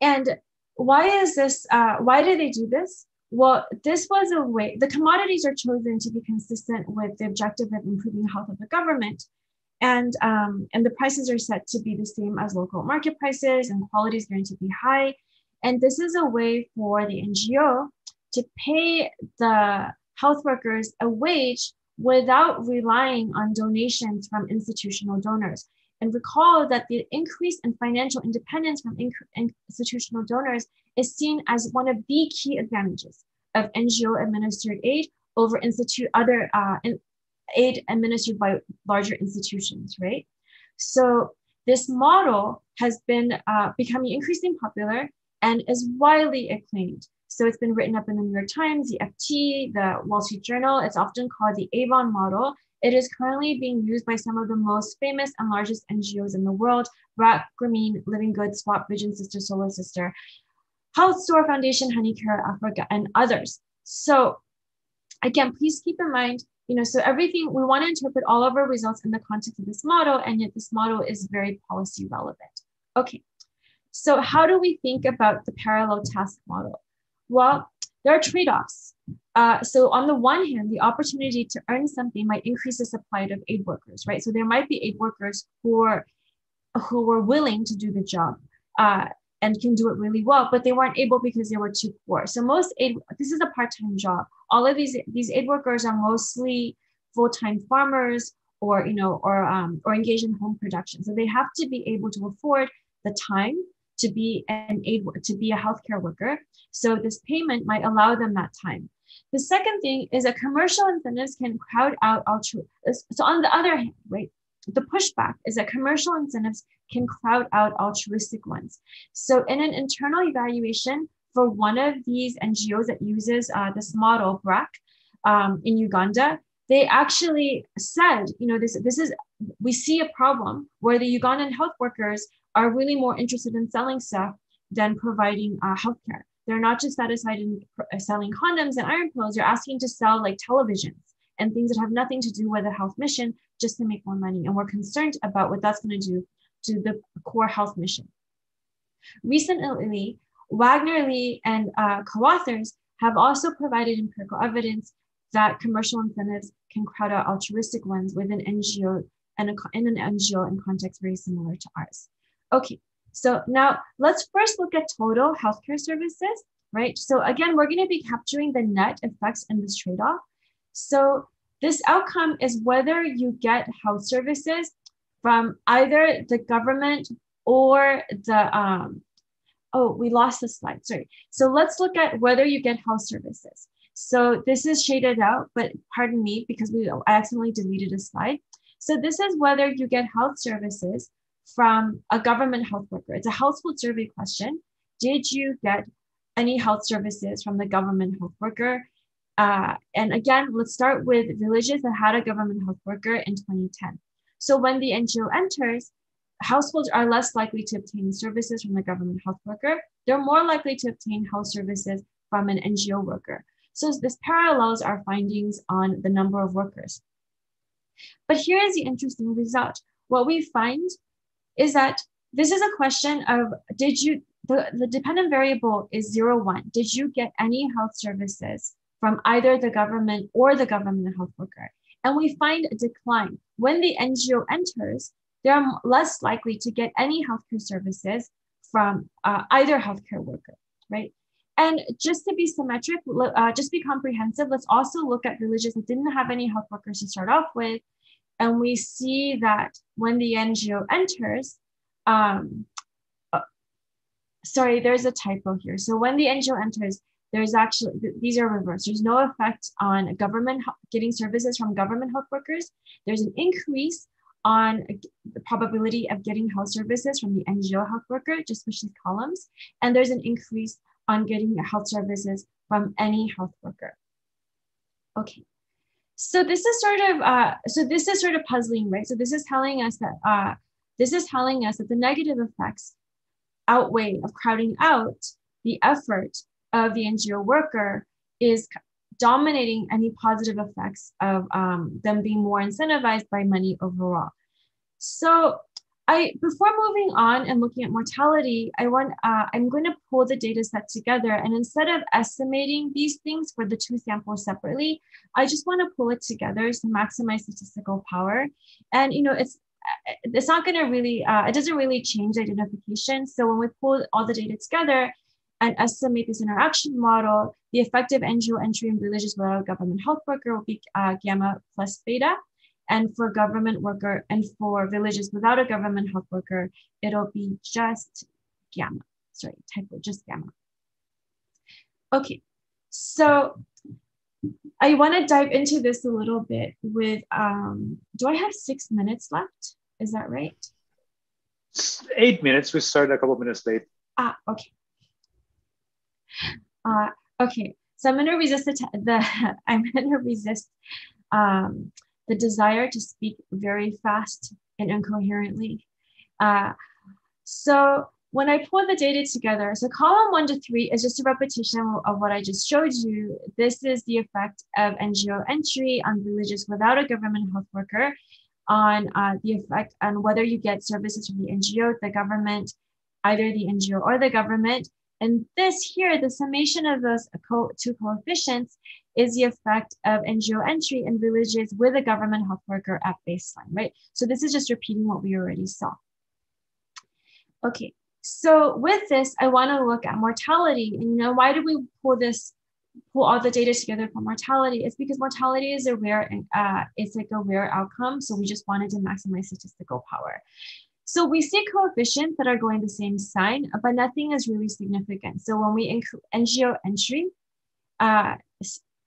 and why is this? Uh, why do they do this? Well, this was a way. The commodities are chosen to be consistent with the objective of improving the health of the government. And, um, and the prices are set to be the same as local market prices and quality is going to be high and this is a way for the NGO to pay the health workers a wage without relying on donations from institutional donors. And recall that the increase in financial independence from institutional donors is seen as one of the key advantages of NGO administered aid over institute other uh, aid administered by larger institutions, right? So this model has been uh, becoming increasingly popular and is widely acclaimed. So it's been written up in the New York Times, the FT, the Wall Street Journal. It's often called the Avon model. It is currently being used by some of the most famous and largest NGOs in the world, BRAC, Grameen, Living Good, SWAP, Vision Sister, Solar Sister, Health Store Foundation, Honeycare Africa, and others. So again, please keep in mind, you know, so everything, we want to interpret all of our results in the context of this model, and yet this model is very policy relevant. Okay, so how do we think about the parallel task model? Well, there are trade-offs. Uh, so on the one hand, the opportunity to earn something might increase the supply of aid workers, right? So there might be aid workers who are who were willing to do the job. Uh, and can do it really well, but they weren't able because they were too poor. So most aid, this is a part-time job. All of these these aid workers are mostly full-time farmers or you know or um, or engaged in home production. So they have to be able to afford the time to be an aid to be a healthcare worker. So this payment might allow them that time. The second thing is that commercial incentives can crowd out altru- So on the other hand, right, the pushback is that commercial incentives can crowd out altruistic ones. So in an internal evaluation for one of these NGOs that uses uh, this model, BRAC, um, in Uganda, they actually said, you know, this, this is, we see a problem where the Ugandan health workers are really more interested in selling stuff than providing uh, healthcare. They're not just satisfied in uh, selling condoms and iron pills, they're asking to sell like televisions and things that have nothing to do with the health mission just to make more money. And we're concerned about what that's going to do to the core health mission. Recently, Wagner Lee and uh, co-authors have also provided empirical evidence that commercial incentives can crowd out altruistic ones within NGO and in an NGO in context very similar to ours. Okay, so now let's first look at total healthcare services, right? So again, we're going to be capturing the net effects in this trade-off. So this outcome is whether you get health services from either the government or the um, oh we lost the slide sorry so let's look at whether you get health services so this is shaded out but pardon me because we accidentally deleted a slide so this is whether you get health services from a government health worker it's a household survey question did you get any health services from the government health worker uh, and again let's start with villages that had a government health worker in 2010 so when the NGO enters, households are less likely to obtain services from the government health worker. They're more likely to obtain health services from an NGO worker. So this parallels our findings on the number of workers. But here is the interesting result. What we find is that this is a question of did you, the, the dependent variable is zero, one. Did you get any health services from either the government or the government health worker? And we find a decline. When the NGO enters, they're less likely to get any healthcare services from uh, either healthcare worker, right? And just to be symmetric, uh, just be comprehensive, let's also look at villages that didn't have any health workers to start off with. And we see that when the NGO enters, um, uh, sorry, there's a typo here. So when the NGO enters, there's actually these are reversed. There's no effect on government getting services from government health workers. There's an increase on the probability of getting health services from the NGO health worker, just switch these columns. And there's an increase on getting health services from any health worker. Okay, so this is sort of, uh, so this is sort of puzzling, right? So this is telling us that, uh, this is telling us that the negative effects outweigh of crowding out the effort of the NGO worker is dominating any positive effects of um, them being more incentivized by money overall. So I, before moving on and looking at mortality, I want, uh, I'm going to pull the data set together and instead of estimating these things for the two samples separately, I just want to pull it together to maximize statistical power. And, you know, it's, it's not going to really, uh, it doesn't really change identification. So when we pull all the data together, and estimate this interaction model, the effective NGO entry in villages without government health worker will be uh, gamma plus beta. And for government worker and for villages without a government health worker, it'll be just gamma. Sorry, typo, just gamma. Okay, so I want to dive into this a little bit with, um, do I have six minutes left? Is that right?
Eight minutes. We started a couple minutes late.
Ah, okay. Uh, okay, so I'm gonna resist the, the I'm gonna resist um, the desire to speak very fast and incoherently. Uh, so when I pull the data together, so column one to three is just a repetition of what I just showed you. This is the effect of NGO entry on villages without a government health worker, on uh, the effect on whether you get services from the NGO, the government, either the NGO or the government. And this here, the summation of those two coefficients is the effect of NGO entry in villages with a government health worker at baseline, right? So this is just repeating what we already saw. Okay, so with this, I want to look at mortality. And you know, why do we pull this, pull all the data together for mortality? It's because mortality is a rare, uh, it's like a rare outcome. So we just wanted to maximize statistical power. So we see coefficients that are going the same sign, but nothing is really significant. So when we include NGO entry uh,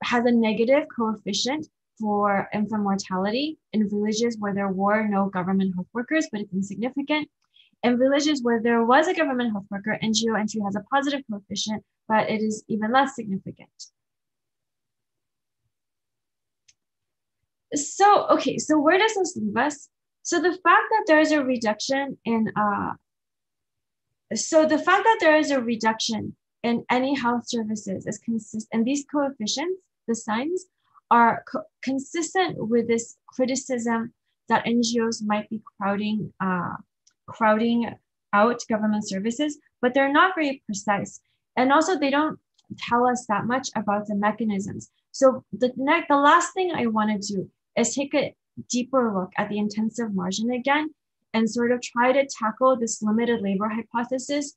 has a negative coefficient for infant mortality in villages where there were no government health workers, but it's insignificant. In villages where there was a government health worker, NGO entry has a positive coefficient, but it is even less significant. So, okay, so where does this leave us? So the fact that there is a reduction in, uh, so the fact that there is a reduction in any health services is consistent, and these coefficients, the signs, are co consistent with this criticism that NGOs might be crowding uh, crowding out government services, but they're not very precise. And also they don't tell us that much about the mechanisms. So the next, the last thing I want to do is take a deeper look at the intensive margin again and sort of try to tackle this limited labor hypothesis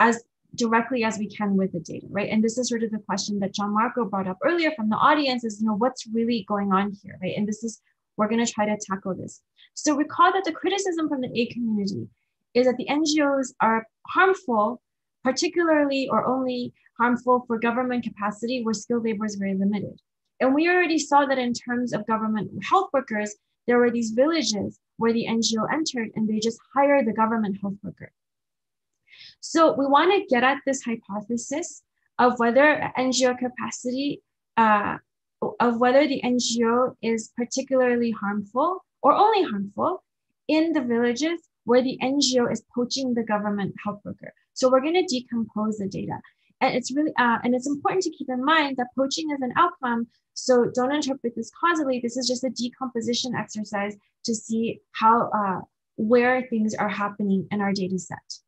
as directly as we can with the data, right? And this is sort of the question that Gianmarco brought up earlier from the audience is, you know, what's really going on here, right? And this is, we're going to try to tackle this. So recall that the criticism from the aid community is that the NGOs are harmful, particularly or only harmful for government capacity where skilled labor is very limited. And we already saw that in terms of government health workers, there were these villages where the NGO entered and they just hired the government health worker. So we want to get at this hypothesis of whether NGO capacity, uh, of whether the NGO is particularly harmful or only harmful in the villages where the NGO is poaching the government health worker. So we're going to decompose the data. And it's really, uh, and it's important to keep in mind that poaching is an outcome. So don't interpret this causally. This is just a decomposition exercise to see how, uh, where things are happening in our data set.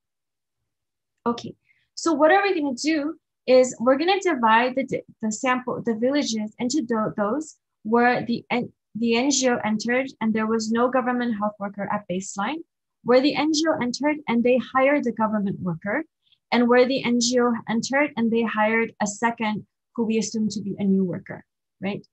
Okay, so what are we going to do is we're going to divide the, the sample, the villages into those where the the NGO entered and there was no government health worker at baseline, where the NGO entered and they hired a government worker, and where the NGO entered and they hired a second who we assume to be a new worker, right?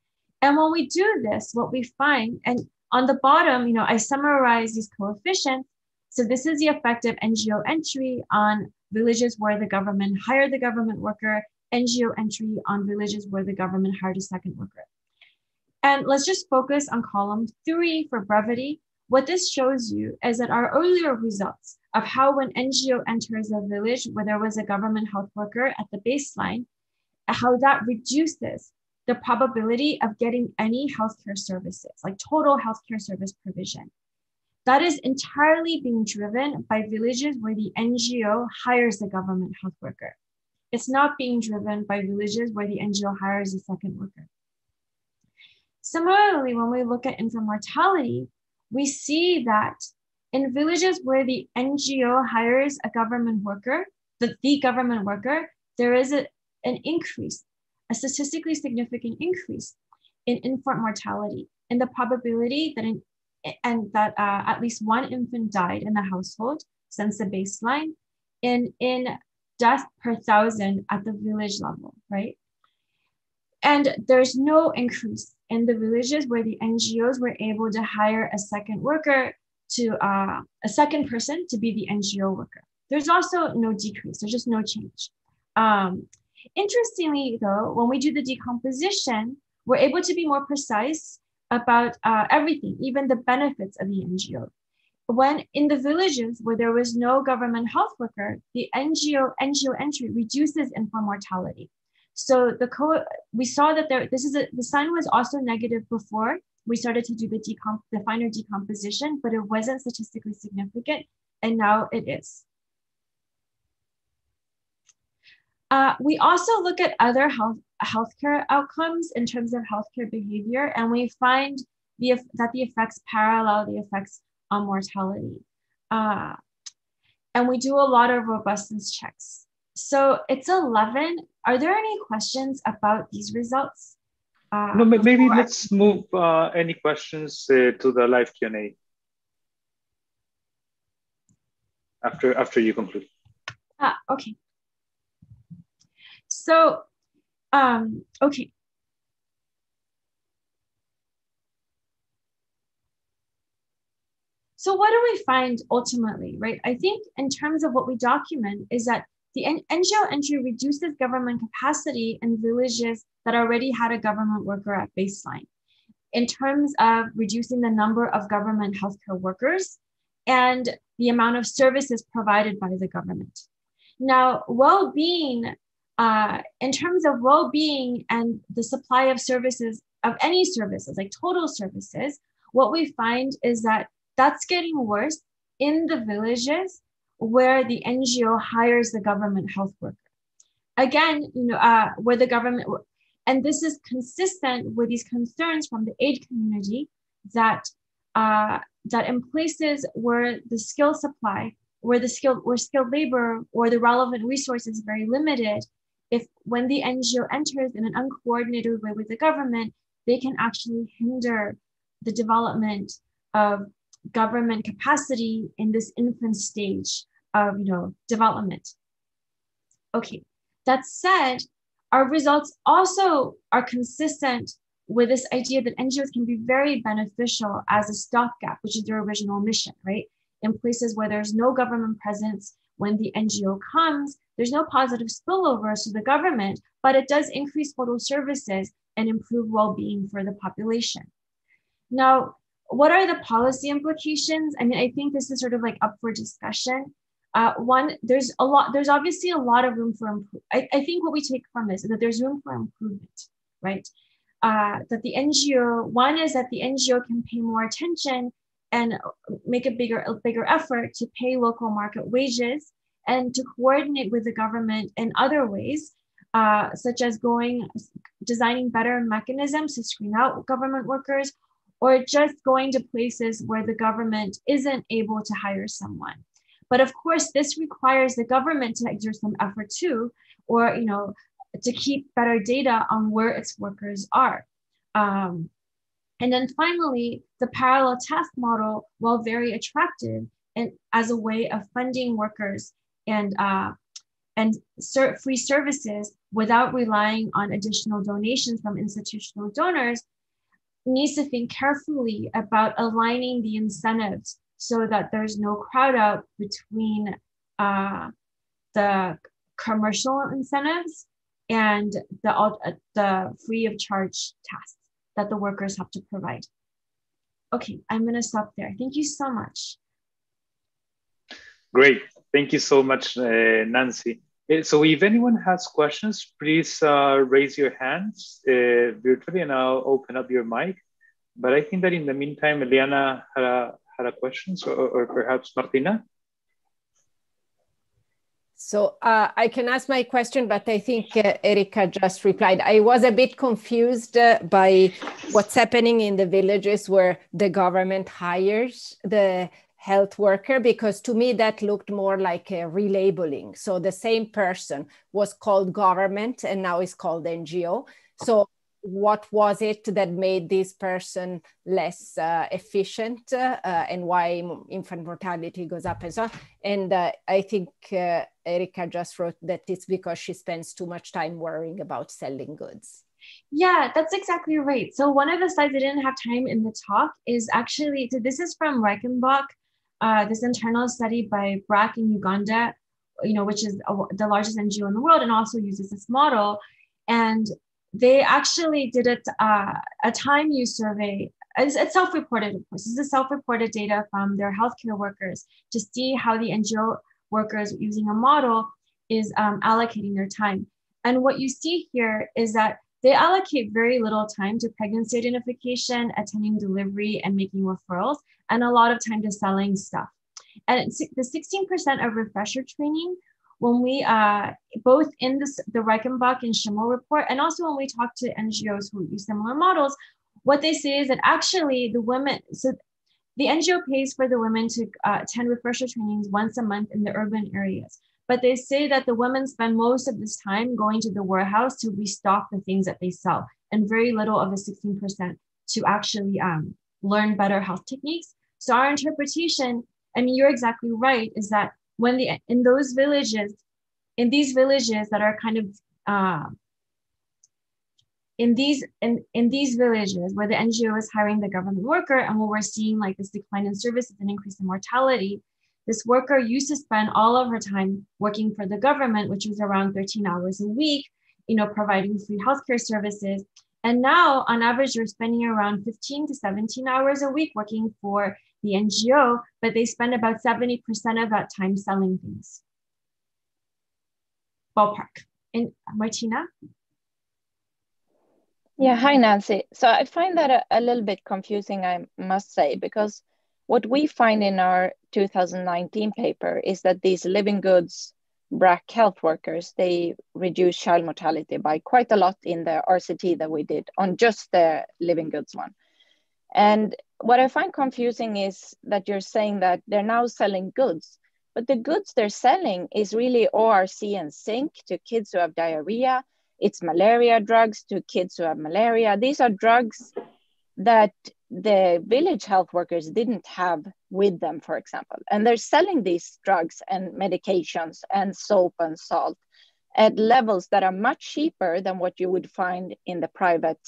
And when we do this, what we find, and on the bottom, you know, I summarize these coefficients. So this is the effect of NGO entry on villages where the government hired the government worker, NGO entry on villages where the government hired a second worker. And let's just focus on column three for brevity. What this shows you is that our earlier results of how when NGO enters a village where there was a government health worker at the baseline, how that reduces the probability of getting any healthcare services, like total healthcare service provision. That is entirely being driven by villages where the NGO hires a government health worker. It's not being driven by villages where the NGO hires a second worker. Similarly, when we look at infant mortality, we see that in villages where the NGO hires a government worker, the, the government worker, there is a, an increase, a statistically significant increase in infant mortality and the probability that in, and that uh, at least one infant died in the household since the baseline in in death per thousand at the village level, right? And there's no increase in the villages where the NGOs were able to hire a second worker to uh, a second person to be the NGO worker. There's also no decrease, there's just no change. Um, interestingly, though, when we do the decomposition, we're able to be more precise about uh, everything, even the benefits of the NGO. When in the villages where there was no government health worker, the NGO NGO entry reduces infant mortality. So the co we saw that there this is a the sign was also negative before we started to do the decomp the finer decomposition, but it wasn't statistically significant, and now it is. Uh, we also look at other health healthcare outcomes in terms of healthcare behavior, and we find the, that the effects parallel the effects on mortality. Uh, and we do a lot of robustness checks. So it's 11. Are there any questions about these results?
Uh, no, maybe let's move uh, any questions uh, to the live Q&A after, after you conclude.
Ah, okay. So, um, okay. So what do we find ultimately, right? I think in terms of what we document is that the NGO entry reduces government capacity in villages that already had a government worker at baseline. In terms of reducing the number of government healthcare workers and the amount of services provided by the government. Now, well-being uh, in terms of well-being and the supply of services of any services like total services what we find is that that's getting worse in the villages where the ngo hires the government health worker. Again you know uh, where the government and this is consistent with these concerns from the aid community that uh, that in places where the skill supply where the skill where skilled labor or the relevant resources very limited if when the NGO enters in an uncoordinated way with the government, they can actually hinder the development of government capacity in this infant stage of you know development. Okay, that said, our results also are consistent with this idea that NGOs can be very beneficial as a stopgap, which is their original mission, right? In places where there's no government presence, when the NGO comes, there's no positive spillover to the government, but it does increase total services and improve well-being for the population. Now, what are the policy implications? I mean, I think this is sort of like up for discussion. Uh, one, there's a lot, there's obviously a lot of room for improvement. I, I think what we take from this is that there's room for improvement, right? Uh, that the NGO, one is that the NGO can pay more attention and make a bigger, a bigger effort to pay local market wages and to coordinate with the government in other ways, uh, such as going, designing better mechanisms to screen out government workers, or just going to places where the government isn't able to hire someone. But of course, this requires the government to exert some effort too, or you know, to keep better data on where its workers are. Um, and then finally, the parallel task model, while very attractive and as a way of funding workers and uh, and ser- free services without relying on additional donations from institutional donors needs to think carefully about aligning the incentives so that there's no crowd out between uh, the commercial incentives and the, uh, the free of charge tasks that the workers have to provide. Okay, I'm gonna stop there. Thank you so much.
Great. Thank you so much, uh, Nancy. So if anyone has questions, please uh, raise your hands uh, virtually and I'll open up your mic. But I think that in the meantime, Eliana had a, had a question, so, or, or perhaps Martina.
So uh, I can ask my question, but I think uh, Erika just replied. I was a bit confused uh, by what's happening in the villages where the government hires the health worker because to me that looked more like a relabeling. So the same person was called government and now is called NGO. So what was it that made this person less uh, efficient uh, and why infant mortality goes up and so on? And uh, I think uh, Erika just wrote that it's because she spends too much time worrying about selling goods.
Yeah, that's exactly right. So one of the slides I didn't have time in the talk is actually, so this is from Reichenbach, uh, this internal study by BRAC in Uganda, you know, which is a, the largest NGO in the world and also uses this model. And they actually did it, uh, a time use survey. It's, it's self-reported, of course. This is self-reported data from their healthcare workers to see how the NGO workers using a model is um, allocating their time. And what you see here is that they allocate very little time to pregnancy identification, attending delivery, and making referrals, and a lot of time to selling stuff. And the 16% of refresher training, when we uh, both in this, the Reichenbach and Schimmel report, and also when we talk to NGOs who use similar models, what they say is that actually the women, so the NGO pays for the women to uh, attend refresher trainings once a month in the urban areas. But they say that the women spend most of this time going to the warehouse to restock the things that they sell, and very little of the 16% to actually um, learn better health techniques. So our interpretation, I mean, you're exactly right, is that when the in those villages, in these villages that are kind of uh, in these in, in these villages where the NGO is hiring the government worker and where we're seeing like this decline in services and increase in mortality, this worker used to spend all of her time working for the government, which was around 13 hours a week, you know, providing free healthcare services. And now, on average, they're spending around 15 to 17 hours a week working for the NGO, but they spend about 70% of that time selling things. Ballpark. And Martina?
Yeah, hi, Nancy. So I find that a, a little bit confusing, I must say, because what we find in our 2019 paper is that these living goods BRAC health workers, they reduce child mortality by quite a lot in the RCT that we did on just the living goods one. And what I find confusing is that you're saying that they're now selling goods, but the goods they're selling is really ORS and zinc to kids who have diarrhea. It's malaria drugs to kids who have malaria. These are drugs that the village health workers didn't have with them, for example. And they're selling these drugs and medications and soap and salt at levels that are much cheaper than what you would find in the private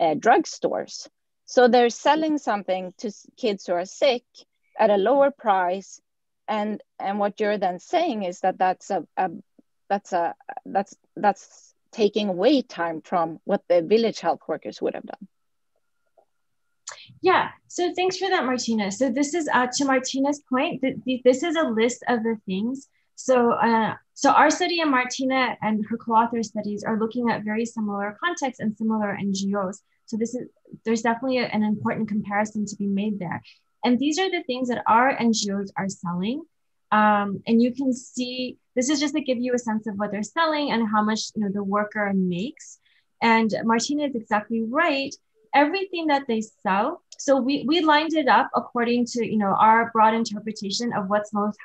uh, drugstores. So they're selling something to kids who are sick at a lower price. And, and what you're then saying is that that's a, a that's a that's that's taking away time from what the village health workers would have done.
Yeah, so thanks for that, Martina. So this is uh, to Martina's point. Th- th- this is a list of the things. So, uh, so our study and Martina and her co-author studies are looking at very similar contexts and similar NGOs. So this is there's definitely an important comparison to be made there. And these are the things that our NGOs are selling. Um, and you can see this is just to give you a sense of what they're selling and how much you know the worker makes. And Martina is exactly right everything that they sell. So we, we lined it up according to, you know, our broad interpretation of what's most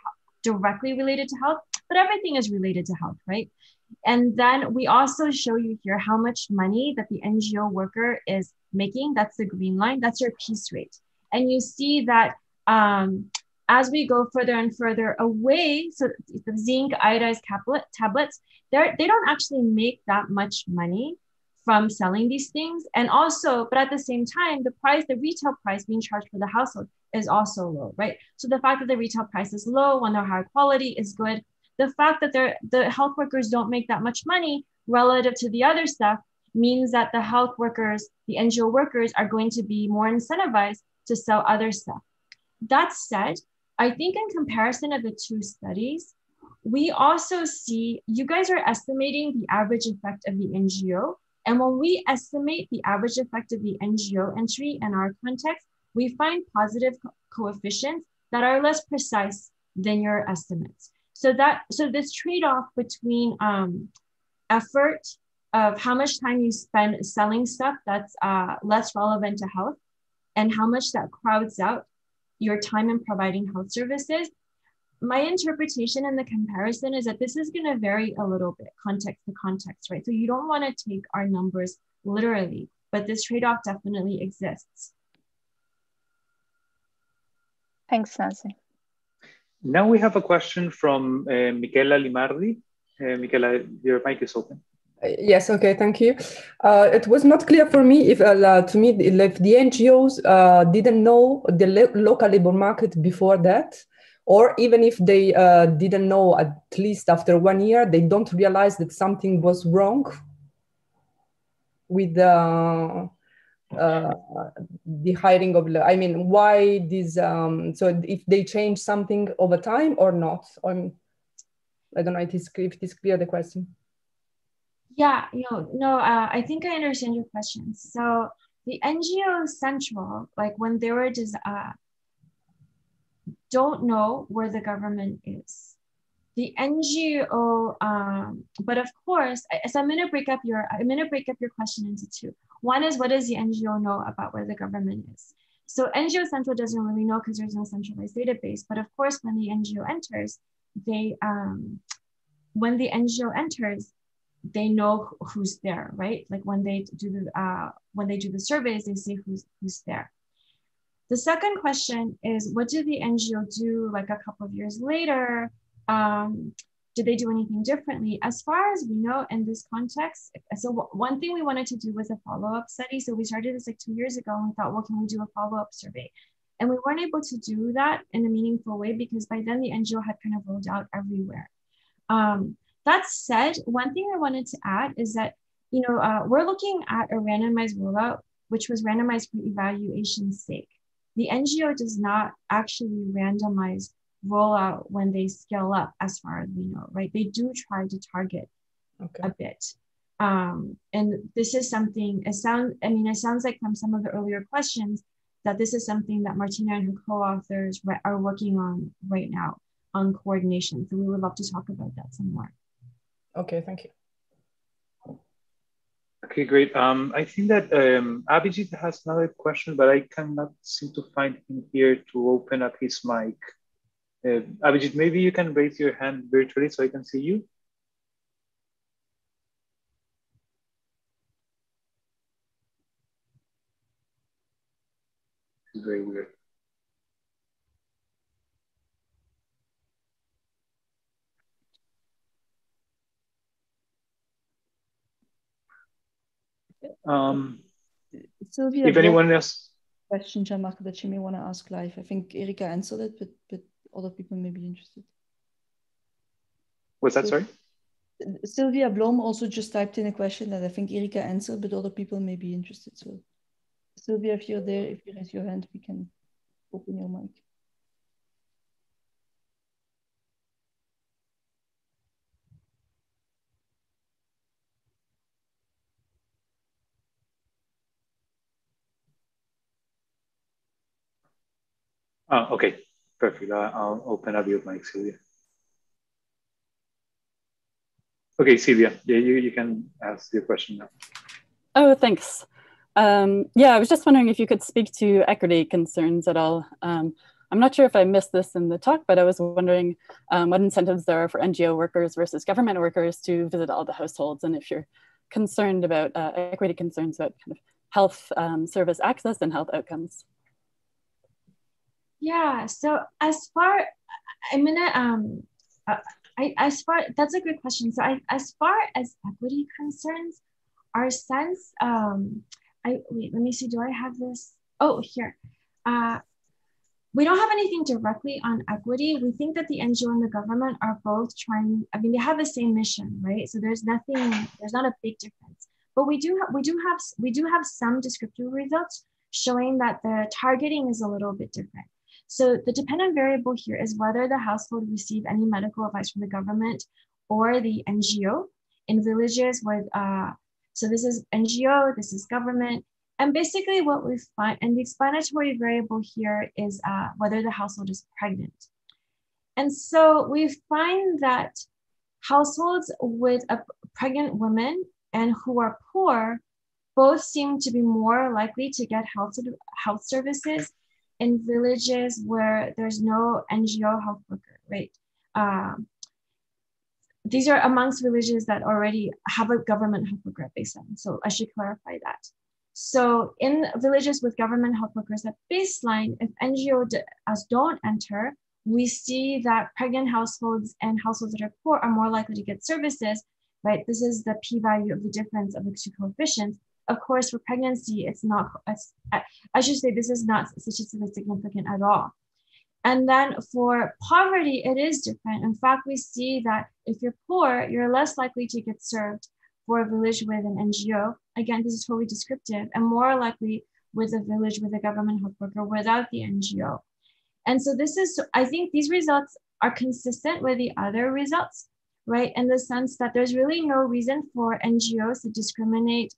directly related to health, but everything is related to health, right? And then we also show you here how much money that the NGO worker is making. That's the green line. That's your piece rate. And you see that um, as we go further and further away, so the zinc iodized tablet, tablets, they don't actually make that much money from selling these things. And also, but at the same time, the price, the retail price being charged for the household is also low, right? So the fact that the retail price is low when they're high quality is good. The fact that they're, the health workers don't make that much money relative to the other stuff means that the health workers, the NGO workers are going to be more incentivized to sell other stuff. That said, I think in comparison of the two studies, we also see you guys are estimating the average effect of the NGO and when we estimate the average effect of the NGO entry in our context, we find positive co coefficients that are less precise than your estimates. So that so this trade-off between um, effort of how much time you spend selling stuff that's uh, less relevant to health and how much that crowds out your time in providing health services my interpretation and the comparison is that this is going to vary a little bit context to context, right? So you don't want to take our numbers literally, but this trade off definitely exists.
Thanks, Nancy.
now we have a question from uh, Michela Limardi. Uh, Michela, your mic is open.
Yes, okay, thank you. Uh, it was not clear for me if, uh, to me, if the NGOs uh, didn't know the local labor market before that, or even if they uh, didn't know at least after one year, they don't realize that something was wrong with the uh, the hiring of. I mean, why this? Um, so if they change something over time or not, or I don't know if it's, if it is clear the question.
Yeah, you know, no, uh, I think I understand your question. So the NGO Central, like when they were just uh, don't know where the government is. The NGO, um, but of course, so I'm gonna break up your I'm gonna break up your question into two. One is what does the NGO know about where the government is? So NGO Central doesn't really know because there's no centralized database. But of course, when the NGO enters, they um, when the NGO enters, they know who's there, right? Like when they do the uh, when they do the surveys, they see who's who's there. The second question is, what did the NGO do like a couple of years later? Um, did they do anything differently? As far as we know in this context, so one thing we wanted to do was a follow-up study. So we started this like two years ago and we thought, well, can we do a follow-up survey? And we weren't able to do that in a meaningful way because by then the NGO had kind of rolled out everywhere. Um, that said, one thing I wanted to add is that, you know, uh, we're looking at a randomized rollout, which was randomized for evaluation's sake. The NGO does not actually randomize rollout when they scale up, as far as we know, right? They do try to target okay. a bit. Um, and this is something, it sounds, I mean, it sounds like from some of the earlier questions that this is something that Martina and her co-authors are working on right now on coordination. So we would love to talk about that some more.
Okay, thank you.
Okay, great. Um, I think that um, Abhijit has another question, but I cannot seem to find him here to open up his mic. Uh, Abhijit, maybe you can raise your hand virtually so I can see you. Very weird. Um, Sylvia, if anyone else
question, Gianmarco, that you may want to ask live. I think Erika answered it, but but other people may be interested.
What's that? Sorry.
Sylvia Blom also just typed in a question that I think Erika answered, but other people may be interested. So, Sylvia, if you're there, if you raise your hand, we can open your mic.
Oh, okay, perfect. I'll open up your mic, Sylvia. Okay, Sylvia, yeah, you, you can ask your question now.
Oh, thanks. Um, yeah, I was just wondering if you could speak to equity concerns at all. Um, I'm not sure if I missed this in the talk, but I was wondering um, what incentives there are for NGO workers versus government workers to visit all the households, and if you're concerned about uh, equity concerns about kind of health um, service access and health outcomes.
Yeah. So as far, I'm gonna um, uh, I as far that's a good question. So I as far as equity concerns, our sense um, I wait. Let me see. Do I have this? Oh, here. Uh, we don't have anything directly on equity. We think that the NGO and the government are both trying. I mean, they have the same mission, right? So there's nothing. There's not a big difference. But we do have we do have we do have some descriptive results showing that the targeting is a little bit different. So the dependent variable here is whether the household receive any medical advice from the government or the NGO in villages with, uh, so this is NGO, this is government. And basically what we find, and the explanatory variable here is uh, whether the household is pregnant. And so we find that households with a pregnant woman and who are poor both seem to be more likely to get health, health services in villages where there's no NGO health worker, right? Um, these are amongst villages that already have a government health worker baseline. So I should clarify that. So in villages with government health workers at baseline, if NGOs don't enter, we see that pregnant households and households that are poor are more likely to get services, right? This is the p-value of the difference of the two coefficients. Of course, for pregnancy, it's not, I should say this is not statistically significant at all. And then for poverty, it is different. In fact, we see that if you're poor, you're less likely to get served for a village with an NGO. Again, this is totally descriptive, and more likely with a village with a government health worker without the NGO. And so this is, I think these results are consistent with the other results, right? In the sense that there's really no reason for NGOs to discriminate,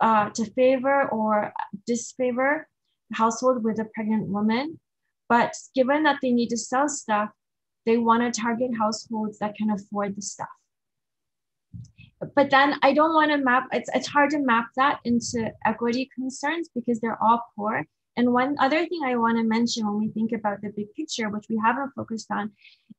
uh, to favor or disfavor household with a pregnant woman. But given that they need to sell stuff, they want to target households that can afford the stuff but then I don't want to map, it's, it's hard to map that into equity concerns because they're all poor. And one other thing I want to mention when we think about the big picture, which we haven't focused on,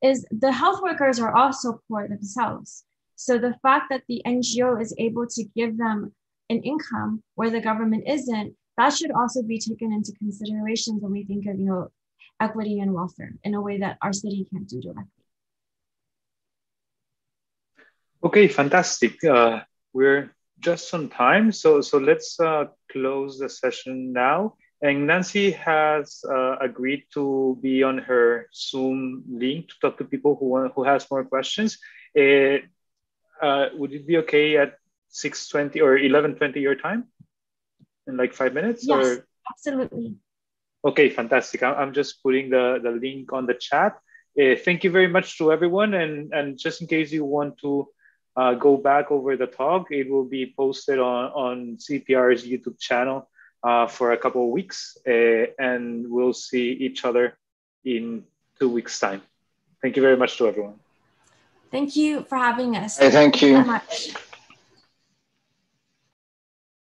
is the health workers are also poor themselves. So the fact that the NGO is able to give them an income where the government isn't, that should also be taken into consideration when we think of, you know, equity and welfare in a way that our city can't do directly.
Okay, fantastic. Uh, we're just on time, so so let's uh, close the session now. And Nancy has uh, agreed to be on her Zoom link to talk to people who want who has more questions. Uh, uh, would it be okay at six twenty or eleven twenty your time? In like five minutes?
Yes,
or?
absolutely.
Okay, fantastic. I'm just putting the, the link on the chat. Uh, thank you very much to everyone. And, and just in case you want to uh, go back over the talk. It will be posted on, on CEPR's YouTube channel uh, for a couple of weeks, uh, and we'll see each other in two weeks' time. Thank you very much to everyone.
Thank you for having us.
Hey, thank you.
Thank you so much.